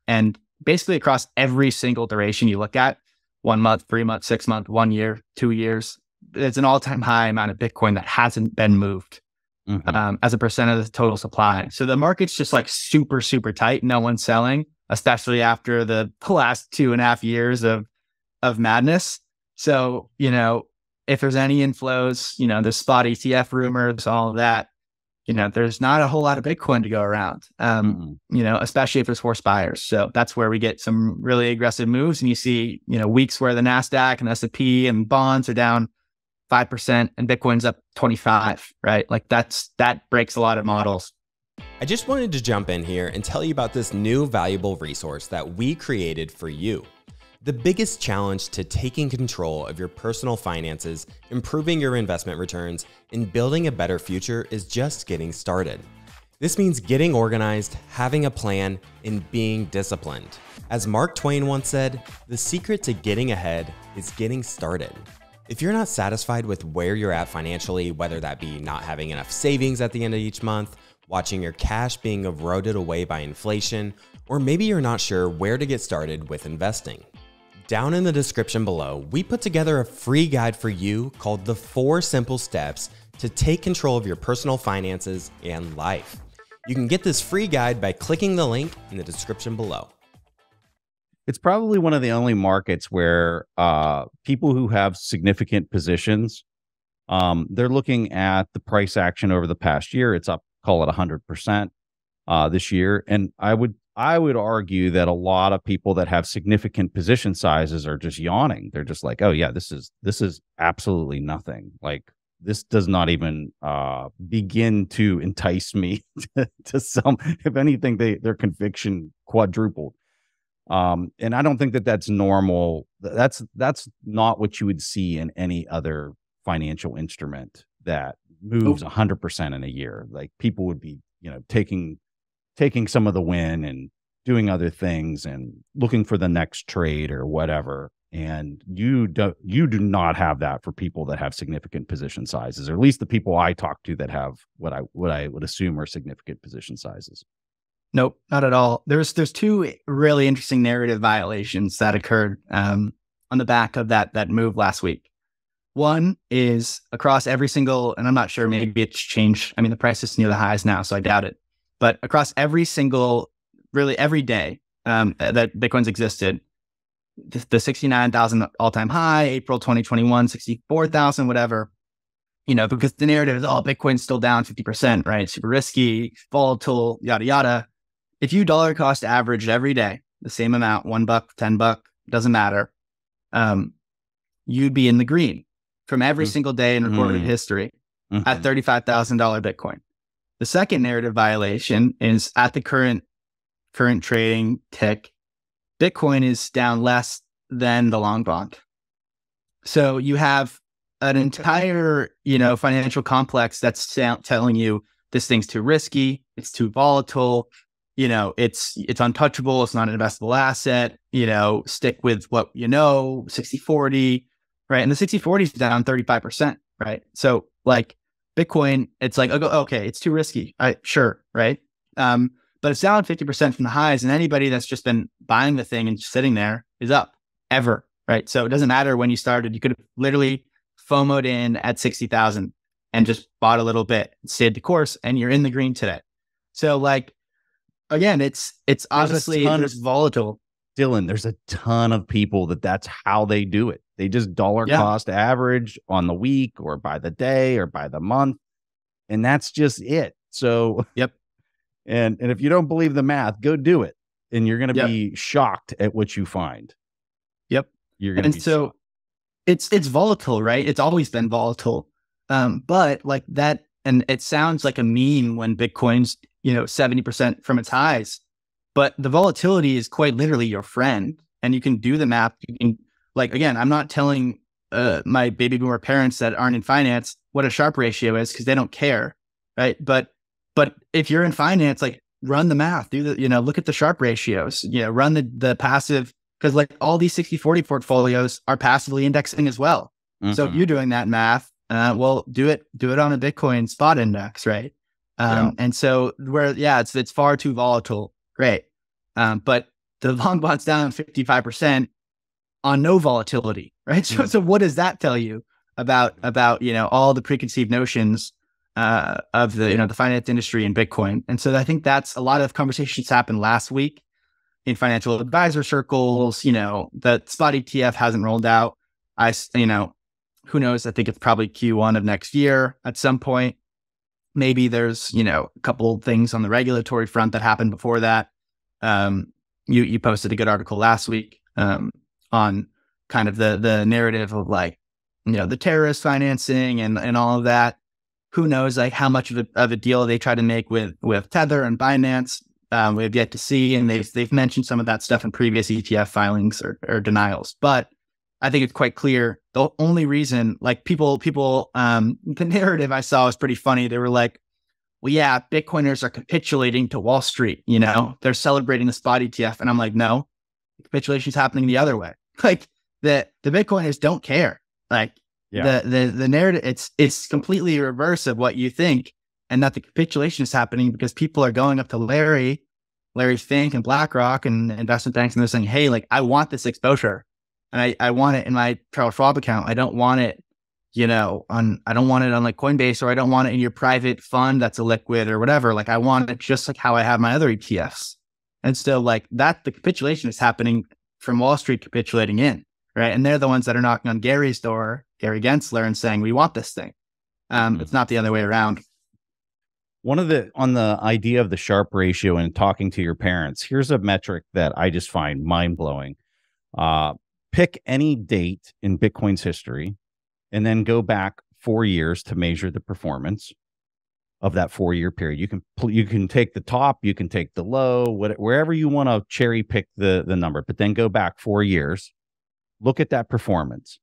Speaker 1: and basically across every single duration you look at, one month, three months, six month, one year, two years, it's an all time high amount of Bitcoin that hasn't been moved. Mm-hmm. Um, as a percent of the total supply. So the market's just like super, super tight. No one's selling especially after the last two and a half years of of madness. So, you know, if there's any inflows, you know, the spot ETF rumors, all of that, you know, there's not a whole lot of Bitcoin to go around, um, mm-hmm. you know, especially if there's forced buyers. So that's where we get some really aggressive moves. And you see, you know, weeks where the NASDAQ and S&P and bonds are down 5% and Bitcoin's up 25, right? Like that's, that breaks a lot of models.
Speaker 3: I just wanted to jump in here and tell you about this new valuable resource that we created for you. The biggest challenge to taking control of your personal finances, improving your investment returns, and building a better future is just getting started. This means getting organized, having a plan, and being disciplined. As Mark Twain once said, the secret to getting ahead is getting started. If you're not satisfied with where you're at financially, whether that be not having enough savings at the end of each month, watching your cash being eroded away by inflation, or maybe you're not sure where to get started with investing. Down in the description below, we put together a free guide for you called The Four Simple Steps to Take Control of Your Personal Finances and Life. You can get this free guide by clicking the link in the description below.
Speaker 2: It's probably one of the only markets where uh, people who have significant positions, um, they're looking at the price action over the past year. It's up call it 100% uh, this year. And I would I would argue that a lot of people that have significant position sizes are just yawning. They're just like, "Oh yeah, this is this is absolutely nothing." Like this does not even uh, begin to entice me [laughs] to, to some. If anything, they their conviction quadrupled. Um, and I don't think that that's normal. That's that's not what you would see in any other financial instrument that moves a hundred percent in a year. Like people would be, you know, taking taking some of the win and doing other things and looking for the next trade or whatever. And you do you do not have that for people that have significant position sizes, or at least the people I talk to that have what I what I would assume are significant position sizes.
Speaker 1: Nope, not at all. There's there's two really interesting narrative violations that occurred um, on the back of that that move last week. One is across every single, and I'm not sure, maybe it's changed. I mean, the price is near the highs now, so I doubt it. But across every single, really every day um, that Bitcoin's existed, the, the 69,000 all time high, April 2021, 64,000, whatever, you know, because the narrative is, oh, Bitcoin's still down 50%, right? Super risky, volatile, yada, yada. If you dollar cost average every day, the same amount, one buck, 10 buck, doesn't matter, um, you'd be in the green from every mm-hmm. single day in recorded mm-hmm. history mm-hmm. at $35,000 Bitcoin. The second narrative violation is at the current current trading tick, Bitcoin is down less than the long bond. So you have an entire, you know, financial complex that's telling you this thing's too risky, it's too volatile, you know, it's it's untouchable, it's not an investable asset, you know, stick with what you know, 60-40, right? And the 60-40 is down 35%, right? So like Bitcoin, it's like, okay, it's too risky. I sure, right? Um, but it's down 50% from the highs, and anybody that's just been buying the thing and sitting there is up ever, right? So it doesn't matter when you started. You could have literally FOMOed in at 60,000 and just bought a little bit, stayed the course, and you're in the green today. So like, again, it's it's there's obviously just volatile.
Speaker 2: Dylan, there's a ton of people that that's how they do it. They just dollar yeah. cost average on the week or by the day or by the month. And that's just it. So, [laughs]
Speaker 1: yep.
Speaker 2: And and if you don't believe the math, go do it. And you're going to yep. be shocked at what you find.
Speaker 1: Yep.
Speaker 2: You're going to
Speaker 1: be so shocked. it's it's volatile, right? It's always been volatile. Um, but like that and it sounds like a meme when Bitcoin's, you know, 70% from its highs. But the volatility is quite literally your friend. And you can do the math. You can like again, I'm not telling uh, my baby boomer parents that aren't in finance what a Sharpe ratio is because they don't care, right? But but if you're in finance, like run the math, do the you know look at the Sharpe ratios, you know run the the passive because like all these 60-40 portfolios are passively indexing as well. Mm-hmm. So if mm-hmm. you're doing that math, uh, well, do it do it on a Bitcoin spot index, right? Um, yeah. And so where yeah, it's it's far too volatile. Great, um, but the long bond's down 55 percent on no volatility, right? So, mm. so what does that tell you about about you know all the preconceived notions uh, of the you know the finance industry and Bitcoin? And so I think that's a lot of conversations happened last week in financial advisor circles. You know, the spot ETF hasn't rolled out. I you know who knows? I think it's probably Q1 of next year at some point. Maybe there's you know a couple things on the regulatory front that happened before that. Um, you you posted a good article last week um, on kind of the the narrative of like you know the terrorist financing and and all of that. Who knows like how much of a, of a deal they try to make with with tether and binance um, we have yet to see and they've they've mentioned some of that stuff in previous etf filings or, or denials. But i think it's quite clear the only reason like people people um [laughs] the narrative i saw was pretty funny. They were like well yeah bitcoiners are capitulating to wall street you know? They're celebrating the spot etf and i'm like no capitulation is happening the other way. [laughs] Like the the Bitcoiners don't care. Like yeah. the the the narrative, it's it's completely reverse of what you think, and that the capitulation is happening because people are going up to Larry, Larry Fink, and BlackRock and investment banks, and they're saying, "Hey, like I want this exposure, and I I want it in my Charles Schwab account. I don't want it." You know, on I don't want it on like Coinbase or I don't want it in your private fund that's a liquid or whatever. Like I want it just like how I have my other ETFs. And so like that, the capitulation is happening from Wall Street capitulating in, right? And they're the ones that are knocking on Gary's door, Gary Gensler, and saying, we want this thing. Um, mm-hmm. It's not the other way around.
Speaker 2: One of the, on the idea of the Sharpe ratio and talking to your parents, here's a metric that I just find mind blowing. Uh, pick any date in Bitcoin's history and then go back four years to measure the performance of that four year period. You can you can take the top, you can take the low, what, wherever you want to cherry pick the the number, but then go back four years, look at that performance,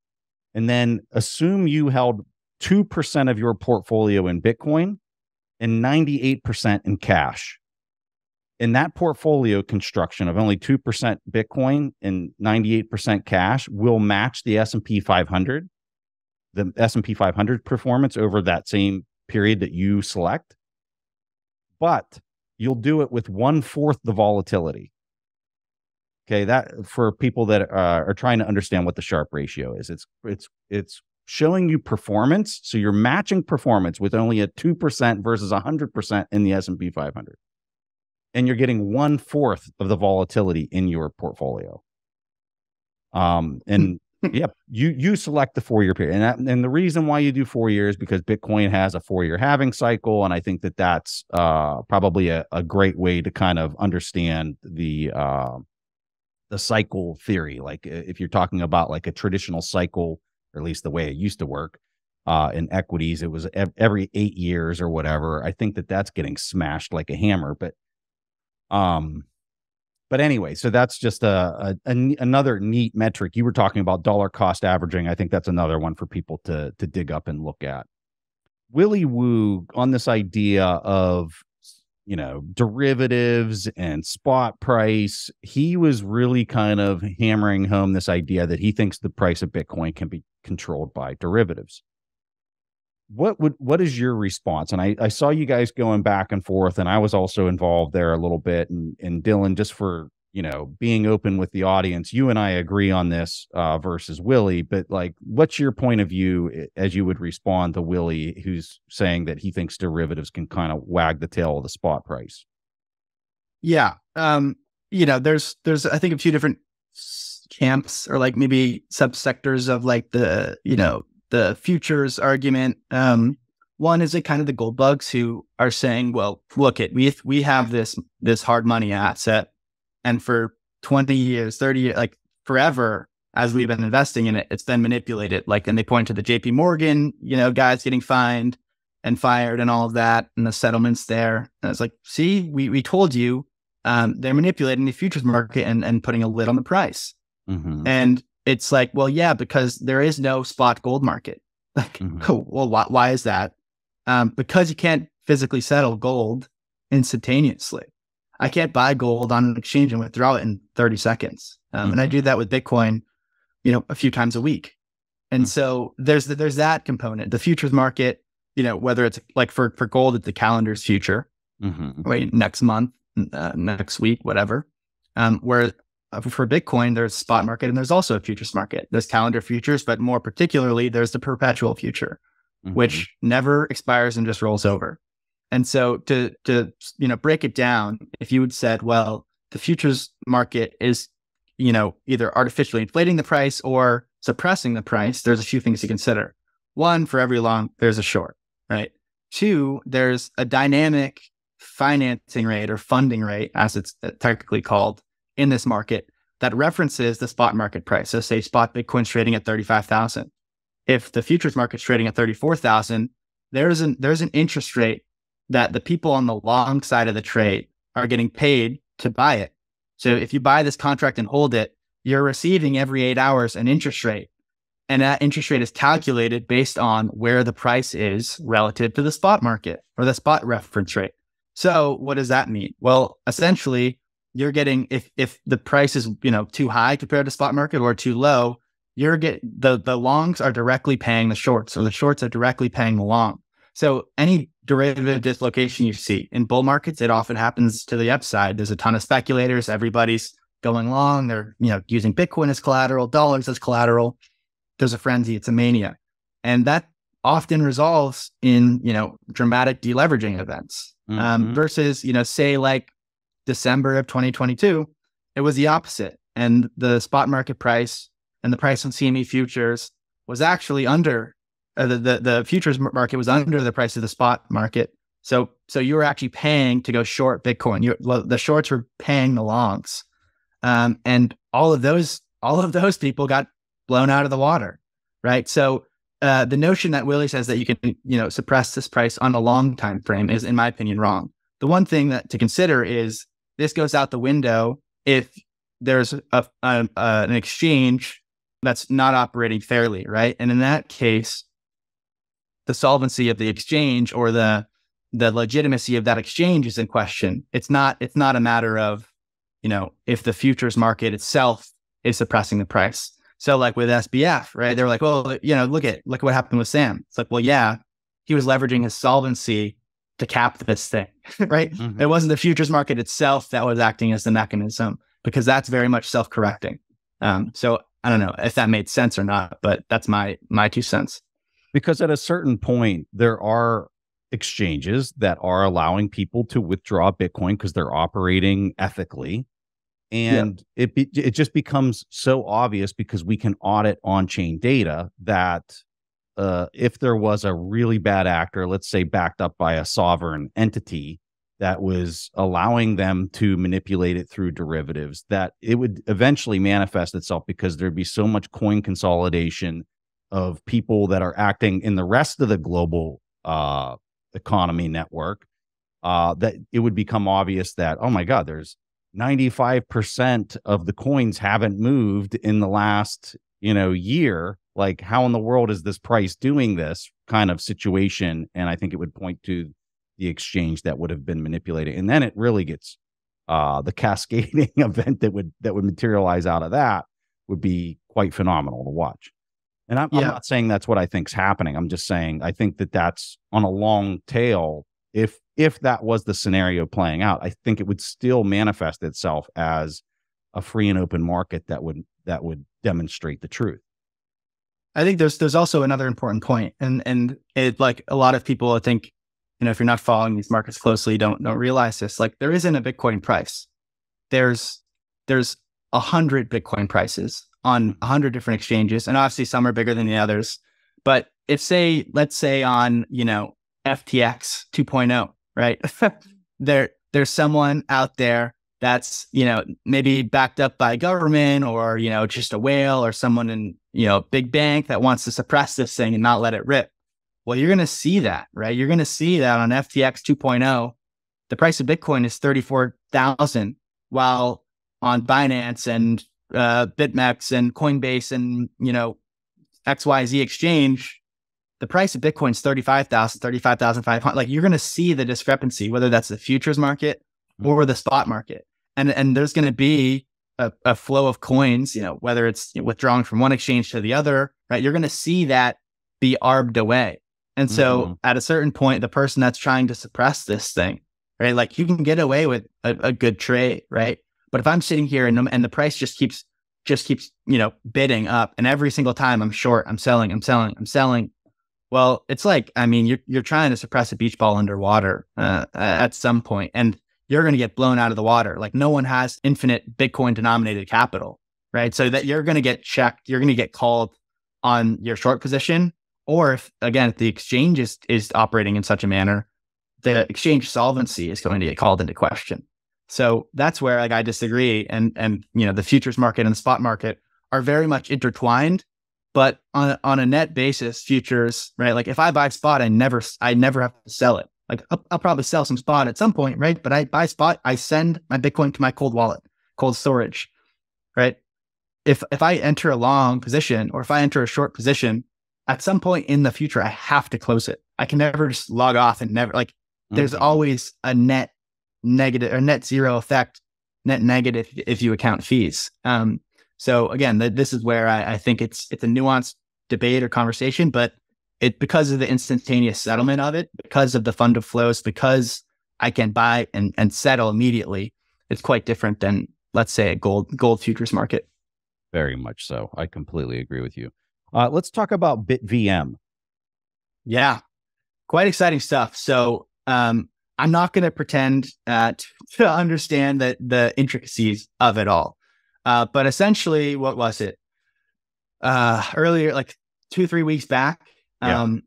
Speaker 2: and then assume you held 2% of your portfolio in Bitcoin and 98% in cash. In that portfolio construction of only 2% Bitcoin and 98% cash will match the S&P 500, the S&P 500 performance over that same period that you select. But you'll do it with one fourth the volatility. Okay, that for people that uh, are trying to understand what the Sharpe ratio is, it's it's it's showing you performance. So you're matching performance with only a two percent versus a hundred percent in the S and P 500, and you're getting one fourth of the volatility in your portfolio. Um, and yep, you you select the four year period, and that, and the reason why you do four years because Bitcoin has a four year halving cycle, and I think that that's uh, probably a, a great way to kind of understand the uh, the cycle theory. Like if you're talking about like a traditional cycle, or at least the way it used to work uh, in equities, it was ev- every eight years or whatever. I think that that's getting smashed like a hammer, but um but anyway, so that's just a, a, a, another neat metric. You were talking about dollar cost averaging. I think that's another one for people to to dig up and look at. Willy Woo on this idea of you know derivatives and spot price. He was really kind of hammering home this idea that he thinks the price of Bitcoin can be controlled by derivatives what would what is your response? And I, I saw you guys going back and forth and i was also involved there a little bit and, and dylan just for you know being open with the audience you and i agree on this uh, versus willy but like what's your point of view as you would respond to willy who's saying that he thinks derivatives can kind of wag the tail of the spot price?
Speaker 1: Yeah um you know there's there's i think a few different camps or like maybe subsectors of like the you know the futures argument. Um, one is it kind of the gold bugs who are saying, well, look it, we we have this this hard money asset, and for 20 years, 30 years, like forever, as we've been investing in it, it's been manipulated. Like, and they point to the JP Morgan, you know, guys getting fined and fired and all of that, and the settlements there. And it's like, see, we we told you um, they're manipulating the futures market and, and putting a lid on the price. Mm-hmm. And it's like, well, yeah, because there is no spot gold market. [laughs] Like, mm-hmm. [laughs] well, why, why, is that? Um, because you can't physically settle gold instantaneously. I can't buy gold on an exchange and withdraw it in 30 seconds. Um, mm-hmm. And I mm-hmm. do that with Bitcoin, you know, a few times a week. And mm-hmm. so there's there's that component. The futures market, you know, whether it's like for for gold, it's the calendar's future, mm-hmm. right? Next month, uh, next week, whatever. Um, where for Bitcoin, there's spot market and there's also a futures market. There's calendar futures, but more particularly, there's the perpetual future, mm-hmm. which never expires and just rolls over. And so to to you know break it down, if you had said, well, the futures market is you know either artificially inflating the price or suppressing the price, there's a few things to consider. One, for every long, there's a short, right? Two, there's a dynamic financing rate or funding rate, as it's uh, technically called, in this market that references the spot market price. So say spot Bitcoin's trading at 35,000. If the futures market's trading at 34,000, there's an there's an interest rate that the people on the long side of the trade are getting paid to buy it. So if you buy this contract and hold it, you're receiving every 8 hours an interest rate. And that interest rate is calculated based on where the price is relative to the spot market or the spot reference rate. So what does that mean? Well, essentially, you're getting if if the price is you know too high compared to spot market or too low, you're get the the longs are directly paying the shorts or the shorts are directly paying the long. So any derivative dislocation you see in bull markets, it often happens to the upside. There's a ton of speculators. Everybody's going long. They're you know using Bitcoin as collateral, dollars as collateral. There's a frenzy. It's a mania, and that often resolves in you know dramatic deleveraging events. Um, mm-hmm. Um, versus you know say like December of 2022, it was the opposite. And the spot market price and the price on CME futures was actually under uh, the, the, the futures market was under the price of the spot market. So so you were actually paying to go short Bitcoin. you the shorts were paying the longs, um, and all of those all of those people got blown out of the water, right? So uh, the notion that Willy says that you can you know suppress this price on a long time frame is, in my opinion, wrong. The one thing that to consider is this goes out the window if there's a, a, a, an exchange that's not operating fairly, right? And in that case, the solvency of the exchange or the the legitimacy of that exchange is in question. It's not it's not a matter of, you know, if the futures market itself is suppressing the price. So like with SBF, right? They're like, well, you know, look at look at what happened with Sam. It's like, well, yeah, he was leveraging his solvency to cap this thing, [laughs] right? Mm-hmm. It wasn't the futures market itself that was acting as the mechanism because that's very much self-correcting. Um, so I don't know if that made sense or not, but that's my my two cents.
Speaker 2: Because at a certain point, there are exchanges that are allowing people to withdraw Bitcoin because they're operating ethically. And yeah. it be, it just becomes so obvious because we can audit on chain data that uh, if there was a really bad actor, let's say backed up by a sovereign entity that was allowing them to manipulate it through derivatives, that it would eventually manifest itself because there'd be so much coin consolidation of people that are acting in the rest of the global uh, economy network uh, that it would become obvious that, oh my God, there's 95% of the coins haven't moved in the last, you know, year. Like, how in the world is this price doing this kind of situation? And I think it would point to the exchange that would have been manipulated. And then it really gets uh, the [laughs] cascading event that would that would materialize out of that would be quite phenomenal to watch. And I'm, yeah. I'm not saying that's what I think's happening. I'm just saying I think that that's on a long tail. If if that was the scenario playing out, I think it would still manifest itself as a free and open market that would that would demonstrate the truth.
Speaker 1: I think there's there's also another important point, and and it like a lot of people I think you know if you're not following these markets closely, don't don't realize this. Like there isn't a Bitcoin price. There's there's a hundred Bitcoin prices on a hundred different exchanges, and obviously some are bigger than the others. But if say, let's say on you know FTX 2.0, right? [laughs] there there's someone out there that's you know maybe backed up by government or you know just a whale or someone in you know big bank that wants to suppress this thing and not let it rip. Well, you're going to see that, right? You're going to see that on FTX 2.0, the price of Bitcoin is 34,000, while on Binance and uh, BitMEX and Coinbase and, you know, XYZ exchange, the price of Bitcoin is 35,000, 35,500. Like you're going to see the discrepancy, whether that's the futures market mm-hmm. or the spot market. And, and there's going to be a, a, flow of coins, you know, whether it's withdrawing from one exchange to the other, right? You're going to see that be arbed away. And so mm-hmm. at a certain point, the person that's trying to suppress this thing, right? Like you can get away with a, a good trade, right? But if I'm sitting here and, and the price just keeps just keeps, you know, bidding up and every single time I'm short, I'm selling, I'm selling, I'm selling. Well, it's like, I mean, you're, you're trying to suppress a beach ball underwater uh, at some point and you're going to get blown out of the water. Like no one has infinite Bitcoin denominated capital, right? So that you're going to get checked, you're going to get called on your short position. Or if, again, if the exchange is, is operating in such a manner, the exchange solvency is going to get called into question. So that's where like I disagree. And and you know, the futures market and the spot market are very much intertwined. But on on a net basis, futures, right? Like if I buy spot, I never I never have to sell it. Like I'll, I'll probably sell some spot at some point, right? But I buy spot, I send my Bitcoin to my cold wallet, cold storage, right? If if I enter a long position or if I enter a short position, at some point in the future, I have to close it. I can never just log off and never like. Mm-hmm. There's always a net negative or net zero effect, net negative if you account fees. Um, so again, the, this is where I, I, think it's it's a nuanced debate or conversation, but it because of the instantaneous settlement of it, because of the fund of flows, because I can buy and, and settle immediately, it's quite different than let's say a gold gold futures market.
Speaker 2: Very much so. I completely agree with you. Uh, let's talk about BitVM.
Speaker 1: Yeah, quite exciting stuff. So um, I'm not going to pretend uh, [laughs] to, understand the the intricacies of it all. Uh, but essentially, what was it? Uh, earlier, like two three weeks back, um,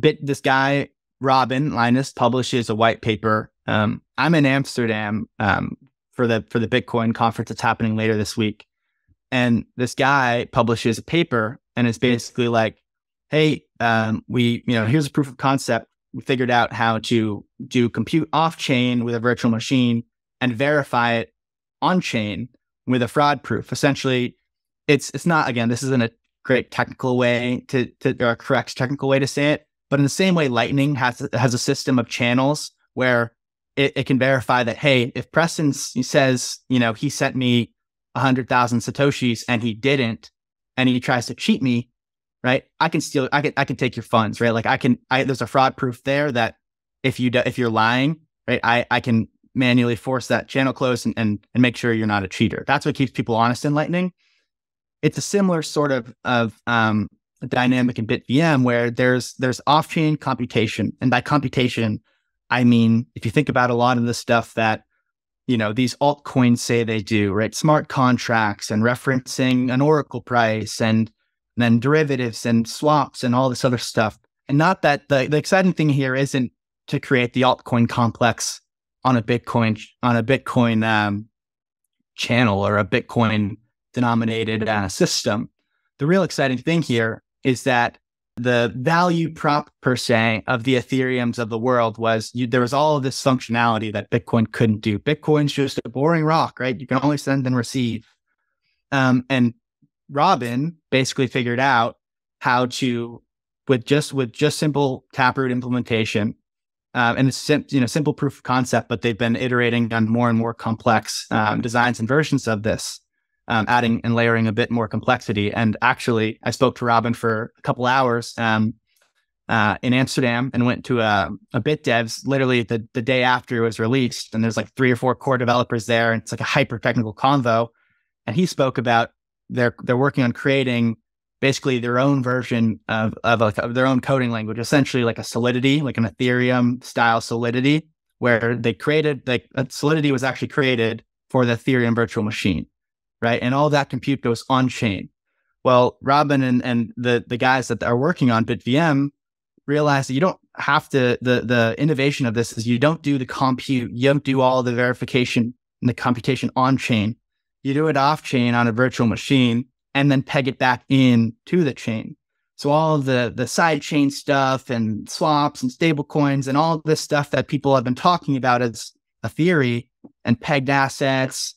Speaker 1: bit this guy Robin Linus publishes a white paper. Um, I'm in Amsterdam um, for the for the Bitcoin conference that's happening later this week, and this guy publishes a paper, and it's basically like, "Hey, um, we you know here's a proof of concept we figured out how to do compute off chain with a virtual machine and verify it on chain with a fraud proof. Essentially, it's it's not again, this isn't a great technical way to, to or correct technical way to say it. But in the same way, Lightning has has a system of channels where it, it can verify that hey, if Preston says you know he sent me hundred thousand satoshis and he didn't, and he tries to cheat me, right? I can steal. I can I can take your funds, right? Like I can. I, there's a fraud proof there that if you do, if you're lying, right? I I can manually force that channel close and, and and make sure you're not a cheater. That's what keeps people honest in Lightning. It's a similar sort of of um, dynamic in BitVM where there's there's off chain computation, and by computation, I mean if you think about a lot of the stuff that you know these altcoins say they do, right? Smart contracts and referencing an Oracle price and then derivatives and swaps and all this other stuff. And not that the, the exciting thing here isn't to create the altcoin complex on a Bitcoin on a Bitcoin um, channel or a Bitcoin denominated uh, system. The real exciting thing here is that the value prop per se of the Ethereums of the world was you, there was all of this functionality that Bitcoin couldn't do. Bitcoin's just a boring rock, right? You can only send and receive. Um, and Robin basically figured out how to with just with just simple Taproot implementation um, and it's sim- you know simple proof of concept, but they've been iterating on more and more complex um, designs and versions of this, um, adding and layering a bit more complexity. And actually, I spoke to Robin for a couple hours um, uh, in Amsterdam and went to a, a Bit Devs literally the, the day after it was released. And there's like three or four core developers there, and it's like a hyper technical convo. And he spoke about they're they're working on creating basically their own version of of, a, of their own coding language, essentially like a Solidity, like an Ethereum style Solidity, where they created like Solidity was actually created for the Ethereum virtual machine, right? And all that compute goes on chain. Well, Robin and and the the guys that are working on BitVM realize that you don't have to the the innovation of this is you don't do the compute, you don't do all the verification and the computation on chain. You do it off chain on a virtual machine and then peg it back in to the chain. So all the the side chain stuff and swaps and stable coins and all this stuff that people have been talking about as a theory and pegged assets,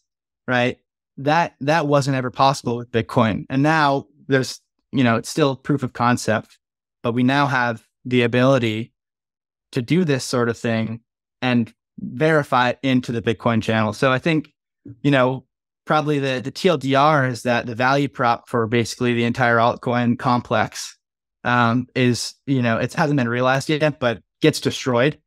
Speaker 1: right? That that wasn't ever possible with Bitcoin. And now there's, you know, it's still proof of concept, but we now have the ability to do this sort of thing and verify it into the Bitcoin channel. So I think, you know, probably the, the TLDR is that the value prop for basically the entire altcoin complex um, is, you know, it hasn't been realized yet, but gets destroyed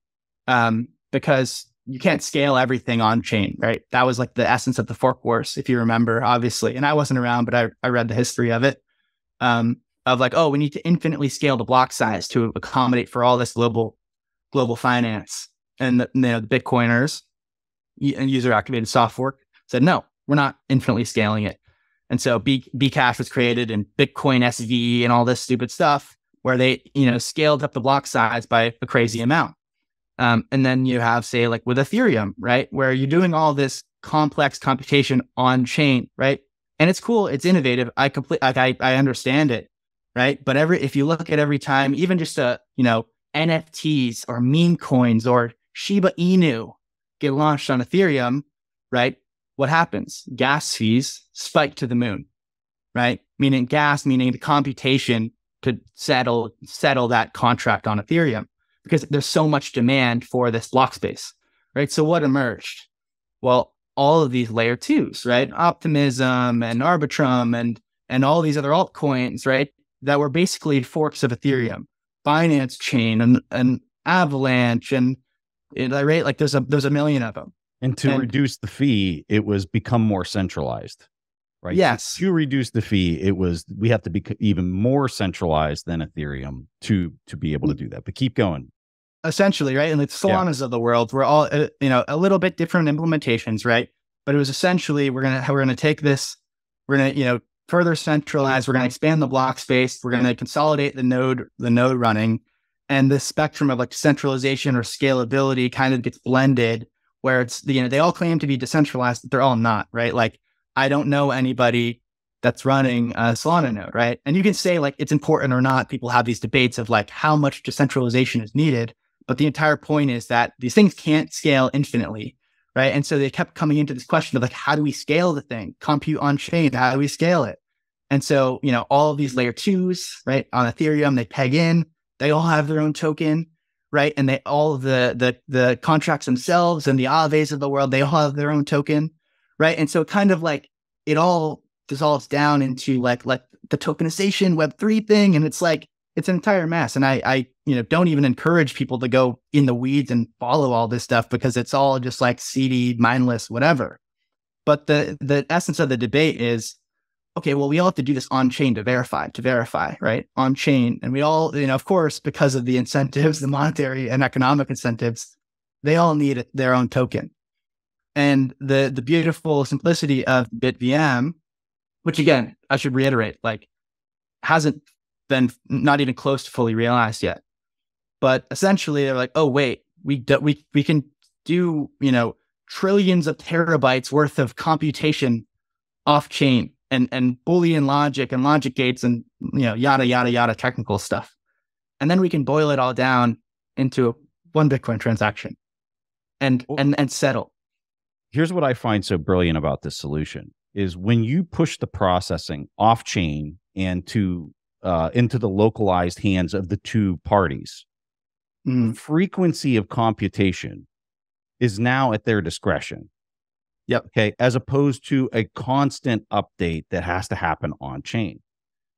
Speaker 1: um, because you can't scale everything on chain, right? That was like the essence of the fork wars, if you remember, obviously. And I wasn't around, but I, I read the history of it. Um, of like, oh, we need to infinitely scale the block size to accommodate for all this global global finance. And the, you know, the Bitcoiners and user activated soft fork said, no, we're not infinitely scaling it. And so B Bcash was created and Bitcoin SV and all this stupid stuff where they, you know, scaled up the block size by a crazy amount. Um, and then you have, say, like with Ethereum, right, where you're doing all this complex computation on chain, right? And it's cool, it's innovative. I complete, like, I, I understand it, right? But every if you look at every time, even just a, you know, NFTs or meme coins or Shiba Inu get launched on Ethereum, right? what happens? Gas fees spike to the moon, right? Meaning gas, meaning the computation to settle settle that contract on Ethereum because there's so much demand for this block space, right? So what emerged? Well, all of these layer twos, right? Optimism and Arbitrum and and all these other altcoins, right? That were basically forks of Ethereum, Binance Chain and, and Avalanche and right, like there's a there's a million of them.
Speaker 2: And to and, reduce the fee, it was become more centralized, right?
Speaker 1: Yes.
Speaker 2: To reduce the fee, it was we have to be even more centralized than Ethereum to to be able to mm. do that. But keep going.
Speaker 1: Essentially, right? And the Solanas yeah. of the world were all uh, you know a little bit different implementations, right? But it was essentially we're gonna we're gonna take this, we're gonna you know further centralize, we're gonna expand the block space, we're gonna consolidate the node the node running, and the spectrum of like centralization or scalability kind of gets blended where it's you know they all claim to be decentralized, but they're all not, right? Like I don't know anybody that's running a Solana node, right? And you can say like it's important or not. People have these debates of like how much decentralization is needed, but the entire point is that these things can't scale infinitely, right? And so they kept coming into this question of like how do we scale the thing? Compute on chain, how do we scale it? And so, you know, all of these layer twos, right, on Ethereum, they peg in, they all have their own token, right? And they all the the the contracts themselves and the Aaves of the world, they all have their own token, right? And so kind of like it all dissolves down into like like the tokenization web three thing. And it's like it's an entire mess. And I I, you know, don't even encourage people to go in the weeds and follow all this stuff because it's all just like seedy, mindless, whatever. But the the essence of the debate is okay, well, we all have to do this on chain to verify, to verify, right? On chain. And we all, you know, of course, because of the incentives, the monetary and economic incentives, they all need their own token. And the the beautiful simplicity of BitVM, which again, I should reiterate, like hasn't been not even close to fully realized yet. But essentially they're like, oh wait, we do, we we can do, you know, trillions of terabytes worth of computation off chain and and boolean logic and logic gates and you know yada yada yada technical stuff and then we can boil it all down into one bitcoin transaction and well, and and settle
Speaker 2: here's what i find so brilliant about this solution is when you push the processing off chain and to uh, into the localized hands of the two parties mm. frequency of computation is now at their discretion
Speaker 1: Yep.
Speaker 2: Okay. As opposed to a constant update that has to happen on chain.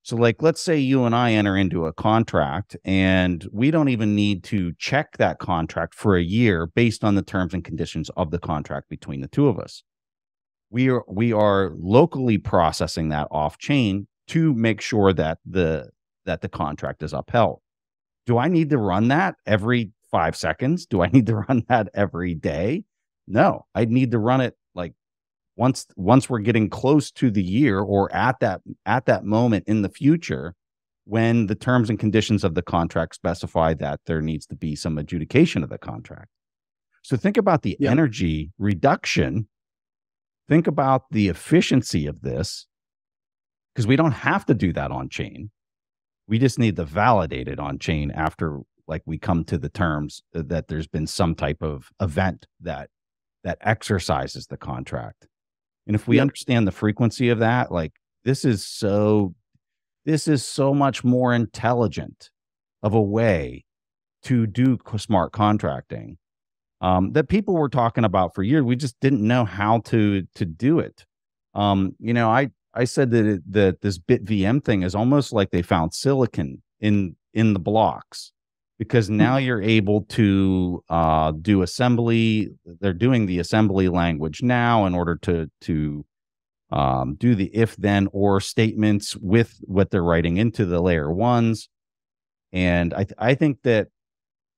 Speaker 2: So, like, let's say you and I enter into a contract and we don't even need to check that contract for a year based on the terms and conditions of the contract between the two of us. We are we are locally processing that off chain to make sure that the that the contract is upheld. Do I need to run that every five seconds? Do I [laughs] need to run that every day? No, I need to run it like once once we're getting close to the year or at that at that moment in the future when the terms and conditions of the contract specify that there needs to be some adjudication of the contract so think about the yeah. energy reduction think about the efficiency of this because we don't have to do that on chain we just need to validate it on chain after like we come to the terms that there's been some type of event that that exercises the contract and if we yep. understand the frequency of that, like this is so this is so much more intelligent of a way to do smart contracting um, that people were talking about for years. We just didn't know how to to do it. Um, you know, I I said that it, that this BitVM thing is almost like they found silicon in in the blocks because hmm. now you're able to uh, do assembly. They're doing the assembly language now in order to to um, do the if then or statements with what they're writing into the layer ones. And I th- I think that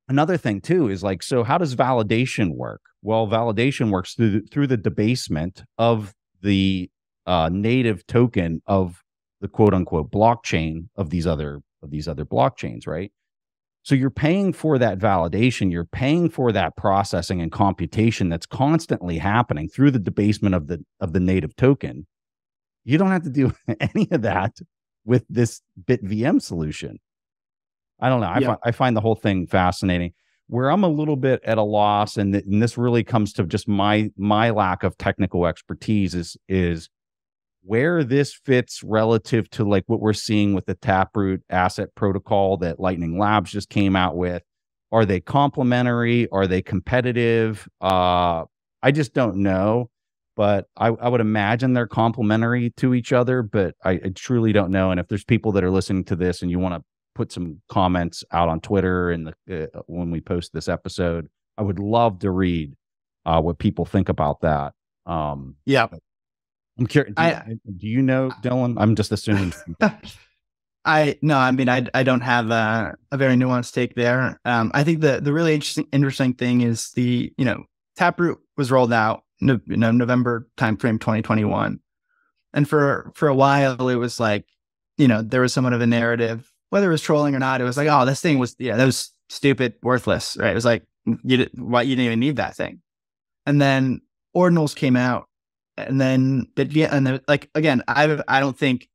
Speaker 2: another thing too is like so how does validation work? Well, validation works through the, through the debasement of the uh, native token of the quote unquote blockchain of these other of these other blockchains, right? So you're paying for that validation, you're paying for that processing and computation that's constantly happening through the debasement of the of the native token. You don't have to do [laughs] any of that with this BitVM solution. I don't know. I, yeah. I find the whole thing fascinating. Where I'm a little bit at a loss, and, th- and this really comes to just my my lack of technical expertise, is is where this fits relative to like what we're seeing with the Taproot asset protocol that Lightning Labs just came out with. Are they complementary? Are they competitive? Uh, I just don't know, but I, I, would imagine they're complementary to each other, but I, I truly don't know. And if there's people that are listening to this and you want to put some comments out on Twitter and uh, when we post this episode, I would love to read uh, what people think about that. Um,
Speaker 1: yeah,
Speaker 2: I'm curious. Do, I, do you know Dylan? I'm just assuming. [laughs]
Speaker 1: I no, I mean, I I don't have a, a very nuanced take there. Um, I think the the really interesting interesting thing is the you know Taproot was rolled out no, you know November timeframe 2021, and for for a while it was like you know there was somewhat of a narrative whether it was trolling or not. It was like oh this thing was yeah that was stupid worthless right. It was like you did, why you didn't even need that thing, and then ordinals came out and then but yeah, and the, like again, I I don't think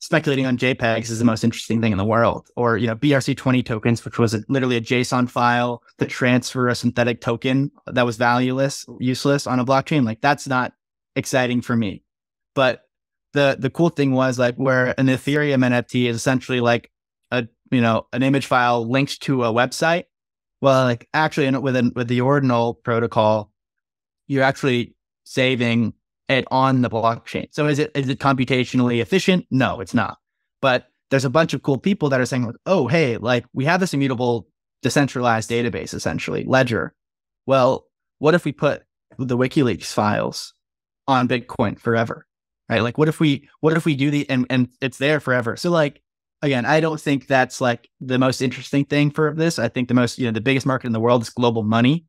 Speaker 1: speculating on JPEGs is the most interesting thing in the world, or you know BRC20 tokens, which was a, literally a JSON file to transfer a synthetic token that was valueless, useless on a blockchain. Like that's not exciting for me, but the the cool thing was like where an Ethereum NFT is essentially like a you know an image file linked to a website. Well, like actually with with the ordinal protocol, you're actually saving it on the blockchain. So is it is it computationally efficient? No, it's not. But there's a bunch of cool people that are saying, like, oh, hey, like we have this immutable decentralized database essentially, Ledger. Well, what if we put the WikiLeaks files on Bitcoin forever? Right? Like what if we what if we do the and and it's there forever? So like again, I don't think that's like the most interesting thing for this. I think the most, you know, the biggest market in the world is global money.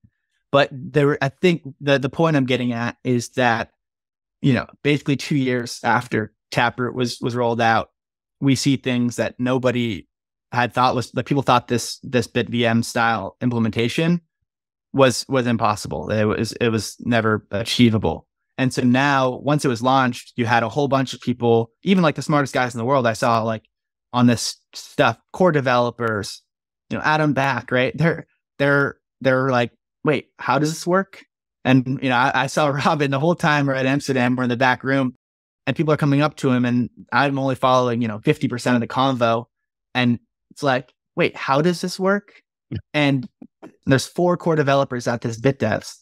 Speaker 1: But there I think the the point I'm getting at is that, you know, basically two years after Taproot was was rolled out, we see things that nobody had thought was that people thought this this BitVM style implementation was was impossible. It was it was never achievable. And so now, once it was launched, you had a whole bunch of people, even like the smartest guys in the world. I saw like on this stuff, core developers, you know, Adam Back, right? They're they're they're like, wait, how does this work? And you know, I, I saw [laughs] Robin the whole time we're at Amsterdam, we're in the back room, and people are coming up to him, and I'm only following, you know, 50% of the convo. And it's like, wait, how does this work? and there's four core developers at this BitDevs.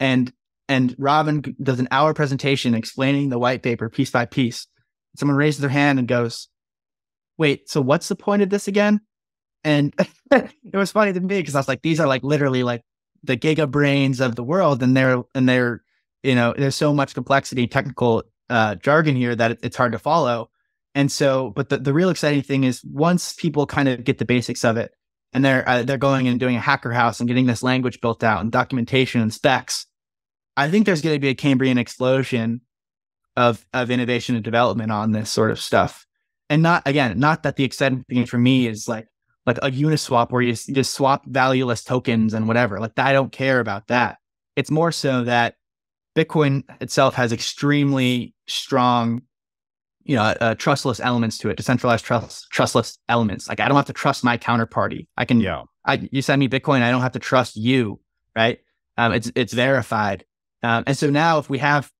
Speaker 1: And and Robin does an hour presentation explaining the white paper piece by piece. Someone raises their hand and goes, Wait, so what's the point of this again? And [laughs] it was funny to me because I was like, these are like literally like the giga brains of the world, and they're and they're, you know, there's so much complexity, technical uh, jargon here that it's hard to follow. And so, but the, the real exciting thing is once people kind of get the basics of it, and they're uh, they're going and doing a hacker house and getting this language built out and documentation and specs. I think there's going to be a Cambrian explosion of of innovation and development on this sort of stuff. And not again, not that the exciting thing for me is like like a Uniswap where you, just swap valueless tokens and whatever. Like I don't care about that. It's more so that Bitcoin itself has extremely strong you know, uh, trustless elements to it, decentralized trust, trustless elements. Like I don't have to trust my counterparty. I can, yeah. I, you send me Bitcoin, I don't have to trust you, right? Um, it's it's verified, um, and so now if we have,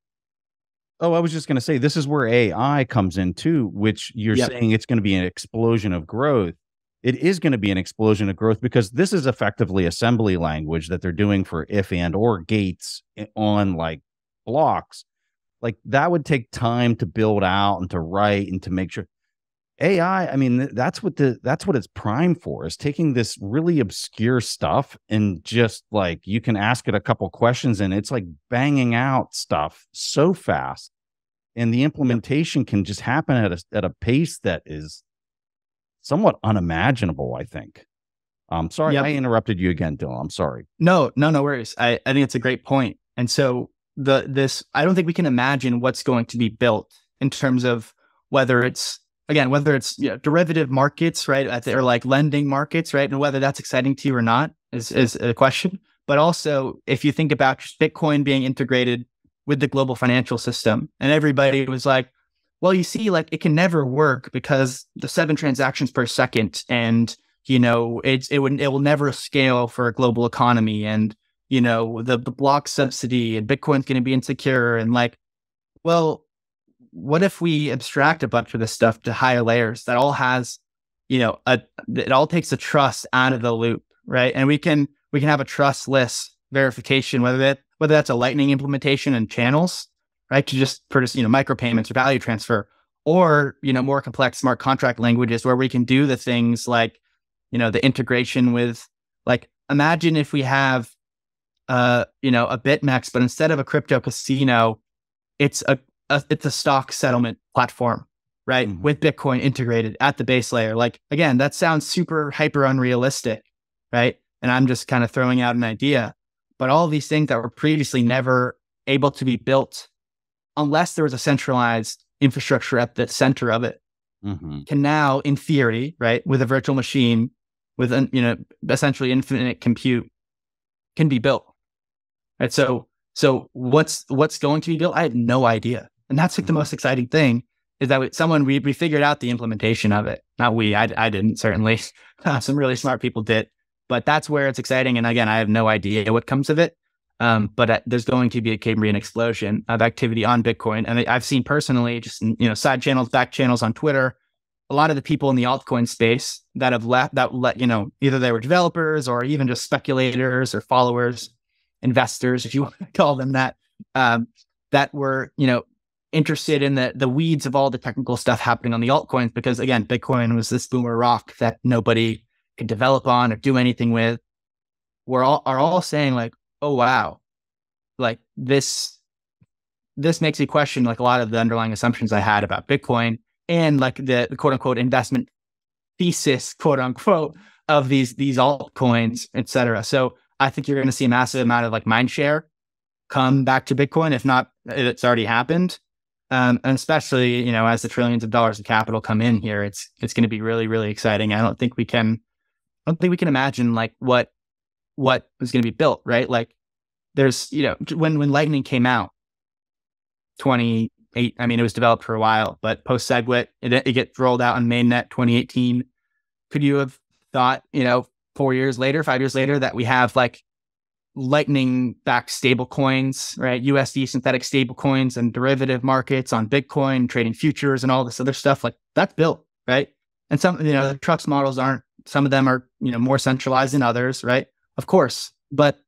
Speaker 2: oh, I was just going to say this is where AI comes in too, which you're yep. saying it's going to be an explosion of growth. It is going to be an explosion of growth because this is effectively assembly language that they're doing for if and or gates eh, on like blocks like that would take time to build out and to write and to make sure AI, I mean, that's what the that's what it's primed for is taking this really obscure stuff and just like you can ask it a couple questions and it's like banging out stuff so fast. And the implementation can just happen at a at a pace that is somewhat unimaginable, I think. Um sorry, yep. I interrupted you again, Dylan. I'm sorry.
Speaker 1: No, no, no worries. I, I think it's a great point. And so the this I don't think we can imagine what's going to be built in terms of whether it's again whether it's you know, derivative markets right or like lending markets right and whether that's exciting to you or not is is a question but also if you think about bitcoin being integrated with the global financial system and everybody was like well you see like it can never work because the seven transactions per second and you know it's it would it will never scale for a global economy and you know, the, the block subsidy and Bitcoin's going to be insecure. And like, well, what if we abstract a bunch of this stuff to higher layers that all has, you know, a, it all takes the trust out of the loop, right? And we can, we can have a trustless verification, whether that, whether that's a lightning implementation and channels, right? To just for just, you know, micropayments or value transfer, or, you know, more complex smart contract languages where we can do the things like, you know, the integration with like, imagine if we have uh, you know, a BitMEX, but instead of a crypto casino, it's a, a it's a stock settlement platform, right? Mm-hmm. With Bitcoin integrated at the base layer. Like again, that sounds super hyper unrealistic, right? And I'm just kind of throwing out an idea. But all these things that were previously never able to be built unless there was a centralized infrastructure at the center of it mm-hmm. can now in theory right with a virtual machine with an you know essentially infinite compute can be built Right. So, so what's, what's going to be built? I had no idea. And that's like the most exciting thing is that someone, we, we figured out the implementation of it. Not we, I, I didn't certainly. [laughs] Some really smart people did, but that's where it's exciting. And again, I have no idea what comes of it. Um, but uh, there's going to be a Cambrian explosion of activity on Bitcoin. And I've seen personally, just you know, side channels, back channels on Twitter, a lot of the people in the altcoin space that have left that let you know either they were developers or even just speculators or followers, investors, if you [laughs] want to call them that, um, that were you know interested in the the weeds of all the technical stuff happening on the altcoins because again, Bitcoin was this boomer rock that nobody could develop on or do anything with. We're all are all saying like, oh wow, like this this makes me question like a lot of the underlying assumptions I had about Bitcoin and like the, the quote unquote investment thesis, quote unquote, of these these altcoins, et cetera. So I think you're going to see a massive amount of like mind share come back to Bitcoin. If not, it's already happened. Um, and especially, you know, as the trillions of dollars of capital come in here, it's it's going to be really, really exciting. I don't think we can, I don't think we can imagine like what what is going to be built, right? Like, there's, you know, when when Lightning came out, twenty eight. I mean, it was developed for a while, but post SegWit, it, it gets rolled out on mainnet 2018. Could you have thought, you know, four years later, five years later, that we have like lightning backed stable coins, right? USD synthetic stable coins and derivative markets on Bitcoin, trading futures and all this other stuff. Like that's built, right? And some, you know, the Trux models aren't, some of them are, you know, more centralized than others, right? Of course. But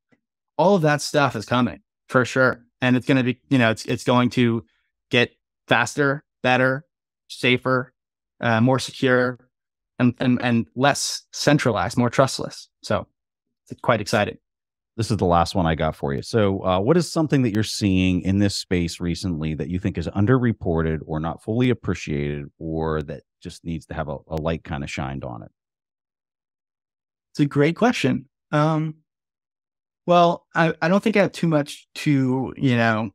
Speaker 1: all of that stuff is coming for sure. And it's going to be, you know, it's, it's going to get faster, better, safer, uh, more secure, and, and and less centralized, more trustless. So it's quite exciting.
Speaker 2: This is the last one I got for you. So, uh, what is something that you're seeing in this space recently that you think is underreported or not fully appreciated, or that just needs to have a, a light kind of shined on it?
Speaker 1: It's a great question. Um, well, I, I don't think I have too much to you know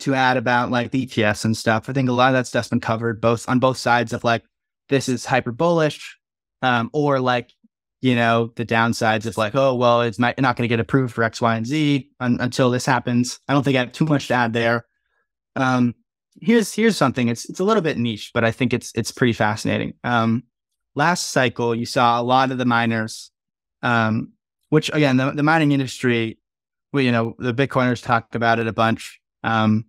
Speaker 1: to add about like the ETFs and stuff. I think a lot of that stuff's been covered both on both sides of like this is hyper bullish, um, or like you know the downsides of like oh well it's not, not going to get approved for X, Y, and Z un- until this happens. I don't think I have too much to add there. Um, here's here's something. It's it's a little bit niche, but I think it's it's pretty fascinating. Um, last cycle, you saw a lot of the miners, um, which again the, the mining industry, we, you know the Bitcoiners talk about it a bunch. Um,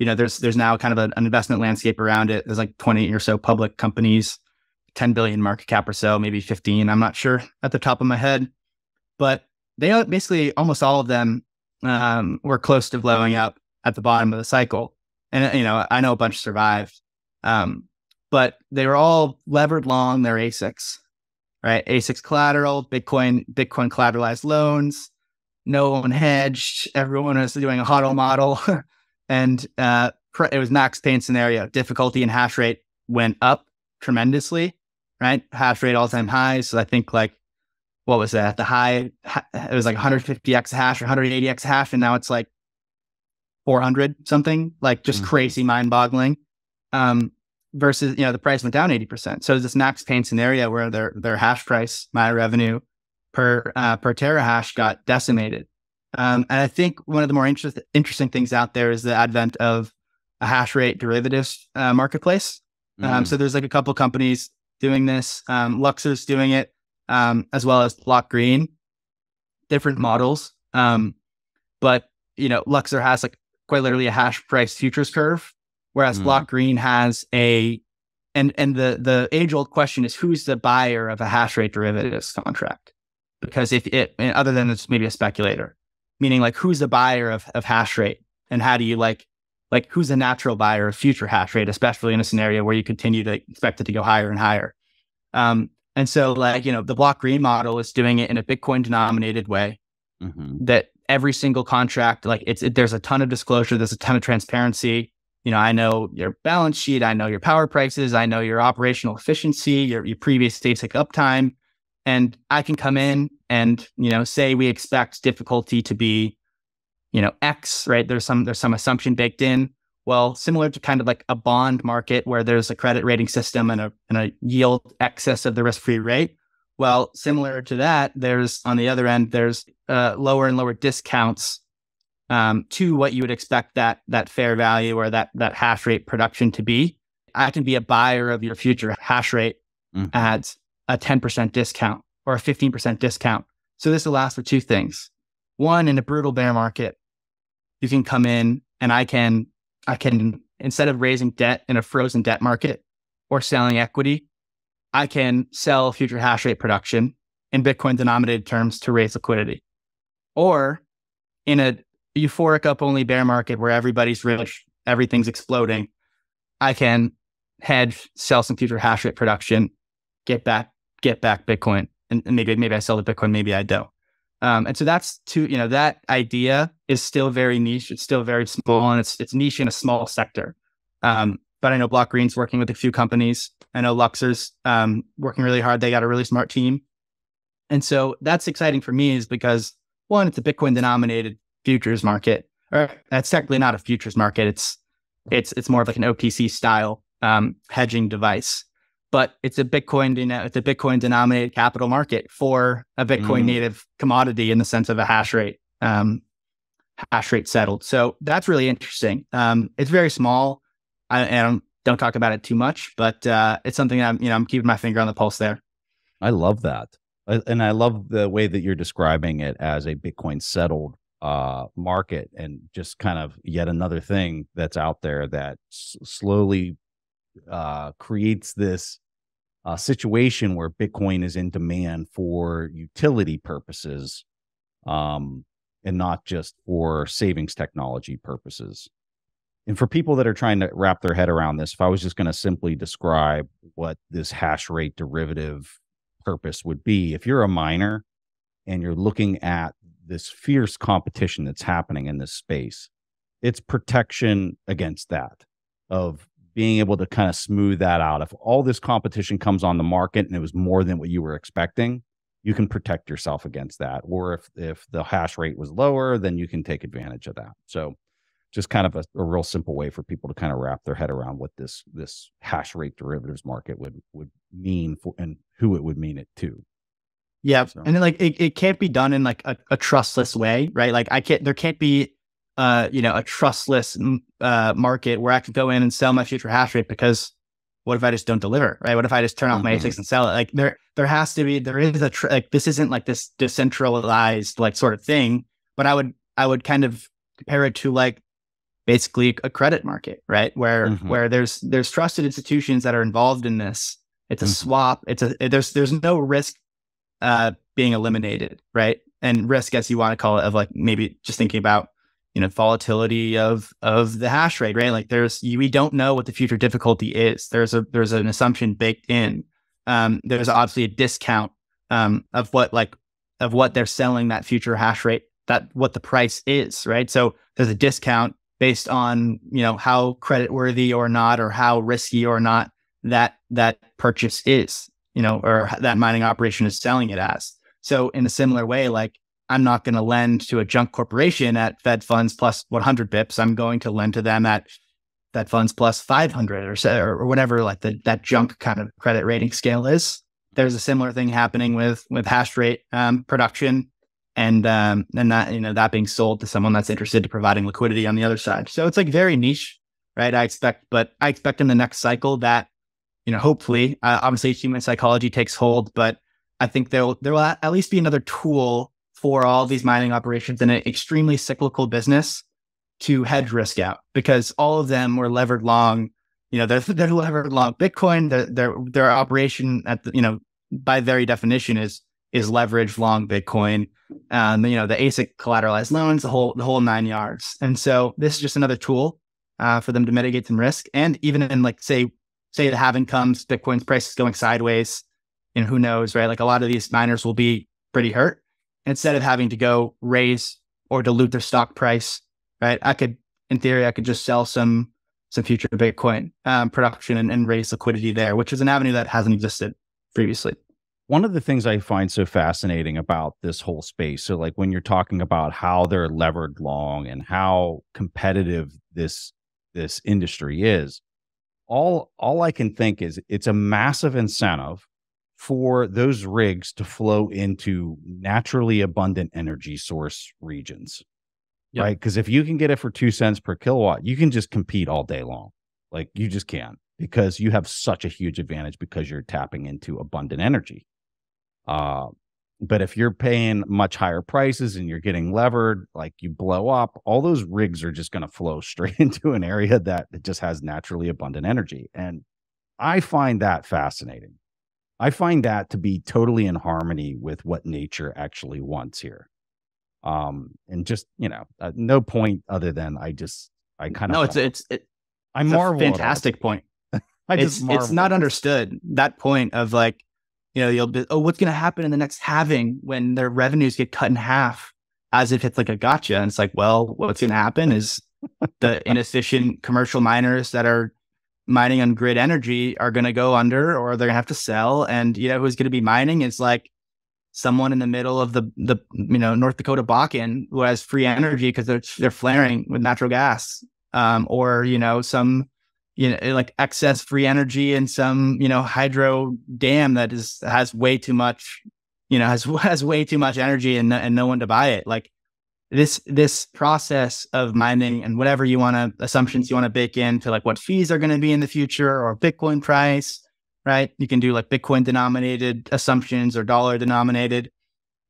Speaker 1: you know, there's there's now kind of a, an investment landscape around it. There's like 20 or so public companies, 10 billion market cap or so, maybe 15. I'm not sure at the top of my head, but they basically almost all of them um, were close to blowing up at the bottom of the cycle. And you know, I know a bunch survived, um, but they were all levered long their ASICs, right? ASICs collateral, Bitcoin, Bitcoin collateralized loans, no one hedged. Everyone was doing a HODL model. [laughs] and uh, it was max pain scenario. Difficulty and hash rate went up tremendously, right? Hash rate all time highs. So I think like, what was that? The high, it was like 150x hash or 180x hash. And now it's like 400 something, like just mm-hmm. crazy mind boggling. Um, versus, you know, the price went down 80%. So this max pain scenario where their, their hash price, my revenue per uh, per terahash got decimated. Um, and I think one of the more interest, interesting things out there is the advent of a hash rate derivatives uh, marketplace. Um, mm. Um, so there's like a couple companies doing this. Um, Luxor's doing it, um, as well as Block Green, different models. Um, but you know, Luxor has like quite literally a hash price futures curve, whereas mm. Block Green has a and and the the age old question is who's the buyer of a hash rate derivatives contract? because if it other than it's maybe a speculator meaning like who's the buyer of, of hash rate and how do you like like who's a natural buyer of future hash rate especially in a scenario where you continue to expect it to go higher and higher um, and so like you know the block green model is doing it in a bitcoin denominated way mm-hmm. that every single contract like it's it, there's a ton of disclosure there's a ton of transparency you know i know your balance sheet i know your power prices i know your operational efficiency your, your previous ASIC uptime and I can come in and, you know, say we expect difficulty to be, you know, X, right? There's some there's some assumption baked in. Well, similar to kind of like a bond market where there's a credit rating system and a and a yield excess of the risk-free rate. Well, similar to that, there's on the other end, there's uh, lower and lower discounts um, to what you would expect that that fair value or that that hash rate production to be. I can be a buyer of your future hash rate mm-hmm. at a 10% discount or a 15% discount. So this allows for two things. one in a brutal bear market, you can come in and I can I can instead of raising debt in a frozen debt market or selling equity, I can sell future hash rate production in Bitcoin denominated terms to raise liquidity. Or in a euphoric up only bear market where everybody's rich, everything's exploding, I can hedge, sell some future hash rate production, get back, get back Bitcoin. And, and maybe maybe I sell the Bitcoin, maybe I don't. Um, and so that's to you know that idea is still very niche. It's still very small, and it's it's niche in a small sector. Um, but I know Block Green's working with a few companies. I know Luxor's um, working really hard. They got a really smart team, and so that's exciting for me is because one, it's a Bitcoin denominated futures market, or that's technically not a futures market. It's it's it's more of like an OTC style um, hedging device but it's a Bitcoin, it's a Bitcoin denominated capital market for a Bitcoin mm. native commodity in the sense of a hash rate, um, hash rate settled. So that's really interesting. Um, it's very small. I, I don't, don't talk about it too much, but uh, it's something I'm, you know, I'm keeping my finger on the pulse there.
Speaker 2: I love that. and I love the way that you're describing it as a Bitcoin settled uh, market and just kind of yet another thing that's out there that s- slowly uh, creates this uh, situation where Bitcoin is in demand for utility purposes um, and not just for savings technology purposes. And for people that are trying to wrap their head around this, if I was just going to simply describe what this hash rate derivative purpose would be, if you're a miner and you're looking at this fierce competition that's happening in this space, it's protection against that of being able to kind of smooth that out. If all this competition comes on the market and it was more than what you were expecting, you can protect yourself against that. Or if if the hash rate was lower, then you can take advantage of that. So just kind of a, a real simple way for people to kind of wrap their head around what this this hash rate derivatives market would would mean for and who it would mean it to.
Speaker 1: Yeah. So. And then like it, it can't be done in like a, a trustless way, right? Like I can't there can't be uh, you know, a trustless uh, market where I can go in and sell my future hash rate because what if I just don't deliver, right? What if I just turn off mm-hmm. my ASICs and sell it? Like there, there has to be, there is a, tr- like, this isn't like this decentralized like sort of thing, but I would, I would kind of compare it to like basically a credit market, right? Where, mm-hmm. where there's, there's trusted institutions that are involved in this. It's a mm-hmm. swap. It's a, there's, there's no risk, uh, being eliminated, right? And risk, as you want to call it, of like maybe just thinking about you know volatility of of the hash rate right? Like there's we don't know what the future difficulty is. There's a there's an assumption baked in. Um, there's obviously a discount um, of what like of what they're selling that future hash rate that what the price is right? So there's a discount based on you know how credit worthy or not or how risky or not that that purchase is you know or that mining operation is selling it as so in a similar way like I'm not going to lend to a junk corporation at Fed funds plus 100 bips. I'm going to lend to them at Fed funds plus 500 or, so, or whatever like the, that junk kind of credit rating scale is. There's a similar thing happening with with hash rate um, production and um, and that you know that being sold to someone that's interested to providing liquidity on the other side. So it's like very niche, right? I expect, but I expect in the next cycle that you know hopefully, uh, obviously, human psychology takes hold, but I think there will there will at least be another tool for all these mining operations in an extremely cyclical business to hedge risk out because all of them were levered long. You know, they're, [laughs] they're levered long Bitcoin. Their, their, their operation at the, you know, by very definition is, is leveraged long Bitcoin. Um, you know, the ASIC collateralized loans, the whole, the whole nine yards. And so this is just another tool uh, for them to mitigate some risk. And even in like, say, say the halving comes, Bitcoin's price is going sideways, and who knows, right? Like a lot of these miners will be pretty hurt instead of having to go raise or dilute their stock price, right? I could, in theory, I could just sell some some future Bitcoin um, production and, and raise liquidity there, which is an avenue that hasn't existed previously.
Speaker 2: One of the things I find so fascinating about this whole space, so like when you're talking about how they're levered long and how competitive this this industry is, all all I can think is it's a massive incentive for those rigs to flow into naturally abundant energy source regions. Yep. Right. Because if you can get it for two cents per kilowatt, you can just compete all day long. Like you just can because you have such a huge advantage because you're tapping into abundant energy. Uh, But if you're paying much higher prices and you're getting levered, like you blow up, all those rigs are just going to flow [laughs] straight into an area that, just has naturally abundant energy. And I find that fascinating. I find that to be totally in harmony with what nature actually wants here. Um, and just, you know, uh, no point other than I just, I kind of,
Speaker 1: no, it's, it's, it,
Speaker 2: I
Speaker 1: it's
Speaker 2: marvel.
Speaker 1: a fantastic point. [laughs]
Speaker 2: I
Speaker 1: it's,
Speaker 2: just marvel.
Speaker 1: it's not understood that point of like, you know, you'll be, oh, what's going to happen in the next halving when their revenues get cut in half as if it's like a gotcha. And it's like, well, what's going to happen is the inefficient commercial miners that are mining on grid energy are going to go under or they're going to have to sell. And, you know, who's going to be mining is like someone in the middle of the, the, you know, North Dakota Bakken who has free energy because they're, they're flaring with natural gas. Um, or, you know, some, you know, eh, like excess free energy in some, you know, hydro dam that is has way too much, you know, [laughs] has has way too much energy and and no one to buy it. Like this this process of mining and whatever you want to assumptions you want to bake into like what fees are going to be in the future or Bitcoin price, right? You can do like Bitcoin denominated assumptions or dollar denominated.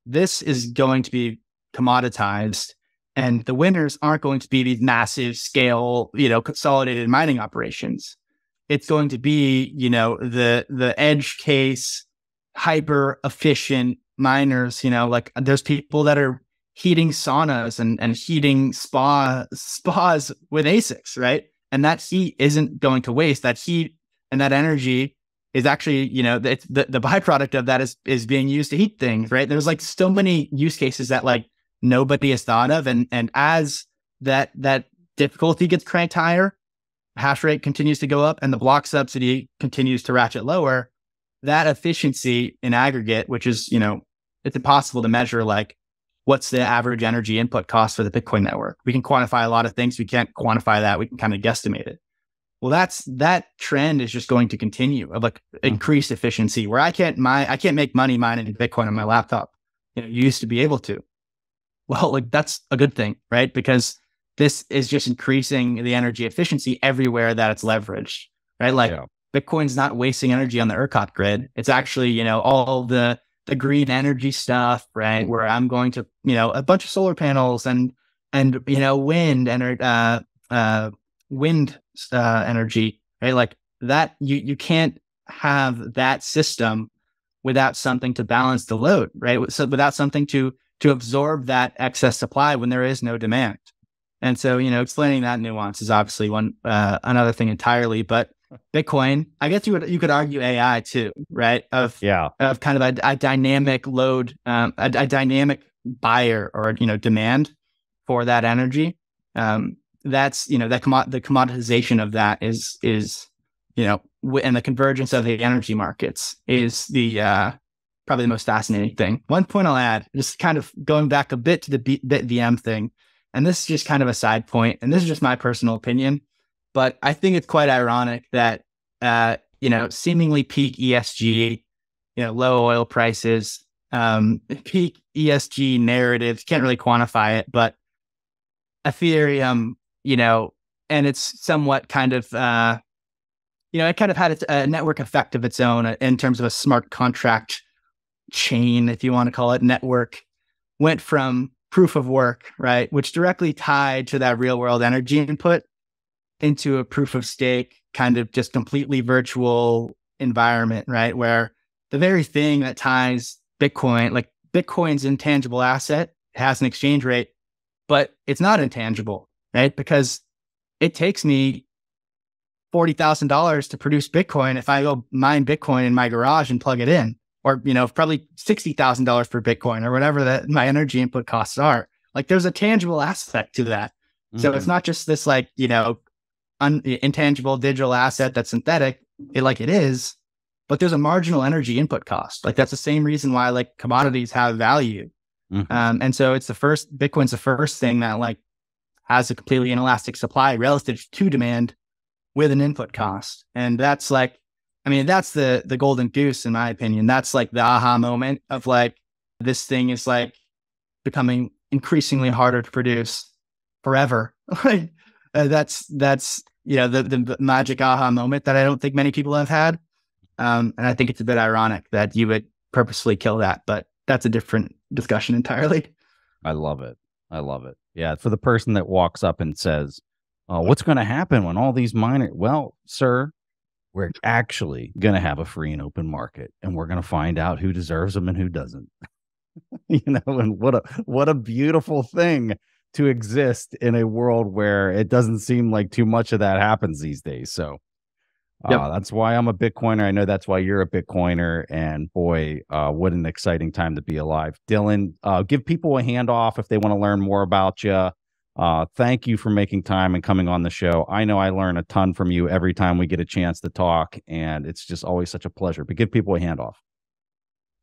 Speaker 1: This is going to be commoditized and the winners aren't going to be these massive scale, you know, consolidated mining operations. It's going to be, you know, the the edge case, hyper efficient miners. You know, like there's people that are heating saunas and and heating spa spas with ASICs, right? And that heat isn't going to waste. That heat and that energy is actually, you know, it's the, the byproduct of that is is being used to heat things, right? There's like so many use cases that like nobody has thought of. And and as that that difficulty gets cranked higher, hash rate continues to go up and the block subsidy continues to ratchet lower, that efficiency in aggregate, which is, you know, it's impossible to measure like what's the average energy input cost for the Bitcoin network. We can quantify a lot of things. We can't quantify that. We can kind of guesstimate it. Well, that's that trend is just going to continue of like hmm. increased efficiency where I can't mine, I can't make money mining Bitcoin on my laptop. You know, you used to be able to well, like that's a good thing, right? Because this is just increasing the energy efficiency everywhere that it's leveraged, right? Like yeah. Bitcoin's not wasting energy on the ERCOT grid. It's actually, you know, all the the green energy stuff, right? Where I'm going to, you know, a bunch of solar panels and and you know, wind and uh uh wind uh energy, right? Like that you you can't have that system without something to balance the load, right? So without something to to absorb that excess supply when there is no demand. And so, you know, explaining that nuance is obviously one uh, another thing entirely. But Bitcoin, I guess you would you could argue AI too, right? Of
Speaker 2: yeah,
Speaker 1: of kind of a, a dynamic load, um, a, a, dynamic buyer or you know demand for that energy. Um, that's you know that commo- the commoditization of that is is you know w- and the convergence of the energy markets is the uh, probably the most fascinating thing. One point I'll add, just kind of going back a bit to the B- BitVM thing, and this is just kind of a side point, and this is just my personal opinion, but I think it's quite ironic that uh, you know seemingly peak ESG, you know, low oil prices, um, peak ESG narratives can't really quantify it, but Ethereum, you know, and it's somewhat kind of uh, you know, it kind of had a network effect of its own in terms of a smart contract chain, if you want to call it, network, went from proof of work, right, which directly tied to that real world energy input into a proof of stake, kind of just completely virtual environment, right, where the very thing that ties Bitcoin, like Bitcoin's intangible asset, has an exchange rate, but it's not intangible, right? Because it takes me $40,000 to produce Bitcoin if I go mine Bitcoin in my garage and plug it in or you know probably $60000 per bitcoin or whatever that my energy input costs are like there's a tangible aspect to that mm-hmm. so it's mm-hmm. not just this like you know un- intangible digital asset that's synthetic it, like it is but there's a marginal energy input cost like that's the same reason why like commodities have value mm-hmm. um, and so it's the first bitcoin's the first thing that like has a completely inelastic supply relative to demand with an input cost and that's like I mean, that's the the golden goose, in my opinion. That's like the aha moment of like this thing is like becoming increasingly harder to produce forever. [laughs] like uh, that's that's you know the the magic aha moment that I don't think many people have had. Um, and I think it's a bit ironic that you would purposefully kill that, but that's a different discussion [laughs] entirely.
Speaker 2: I love it. I love it. Yeah, for the person that walks up and says, uh, "What's going to happen when all these miners?" Well, sir, we're actually going to have a free and open market, and we're going to find out who deserves them and who doesn't. [laughs] you know, and what a what a beautiful thing to exist in a world where it doesn't seem like too much of that happens these days. So Yep. Uh, that's why I'm a Bitcoiner. I know that's why you're a Bitcoiner. And boy, uh, what an exciting time to be alive. Dylan, uh, give people a handoff if they want to learn more about you. Uh, thank you for making time and coming on the show. I know I learn a ton from you every time we get a chance to talk, and it's just always such a pleasure. But give people a handoff.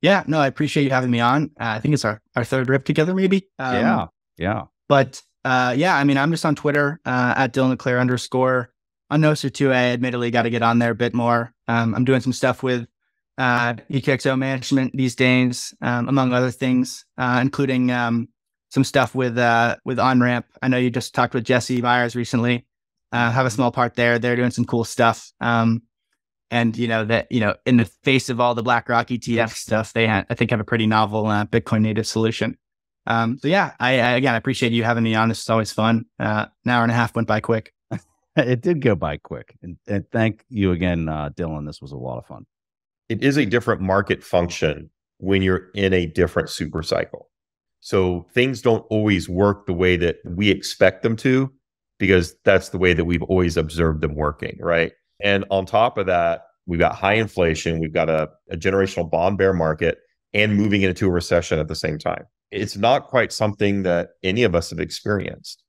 Speaker 1: Yeah, no, I appreciate you having me on. Uh, I think it's our, our third rip together, maybe.
Speaker 2: Um, yeah, yeah.
Speaker 1: But uh, yeah, I mean, I'm just on Twitter at Dylan LeClair underscore on Nostr 2, I admittedly got to get on there a bit more. Um, I'm doing some stuff with uh, UTXO management these days, um, among other things, uh, including um, some stuff with uh, with OnRamp. I know you just talked with Jesse Myers recently. Uh, have a small part there. They're doing some cool stuff. Um, and you know that you know in the face of all the BlackRock ETF stuff, they ha- I think have a pretty novel uh, Bitcoin native solution. Um, so yeah, I, I, again I appreciate you having me on. This is always fun. Uh, an hour and a half went by quick. [laughs]
Speaker 2: it did go by quick. And, and thank you again, uh, Dylan. This was a lot of fun.
Speaker 4: It is a different market function when you're in a different super cycle. So things don't always work the way that we expect them to, because that's the way that we've always observed them working, right? And on top of that, we've got high inflation, we've got a, a generational bond bear market, and moving into a recession at the same time. It's not quite something that any of us have experienced.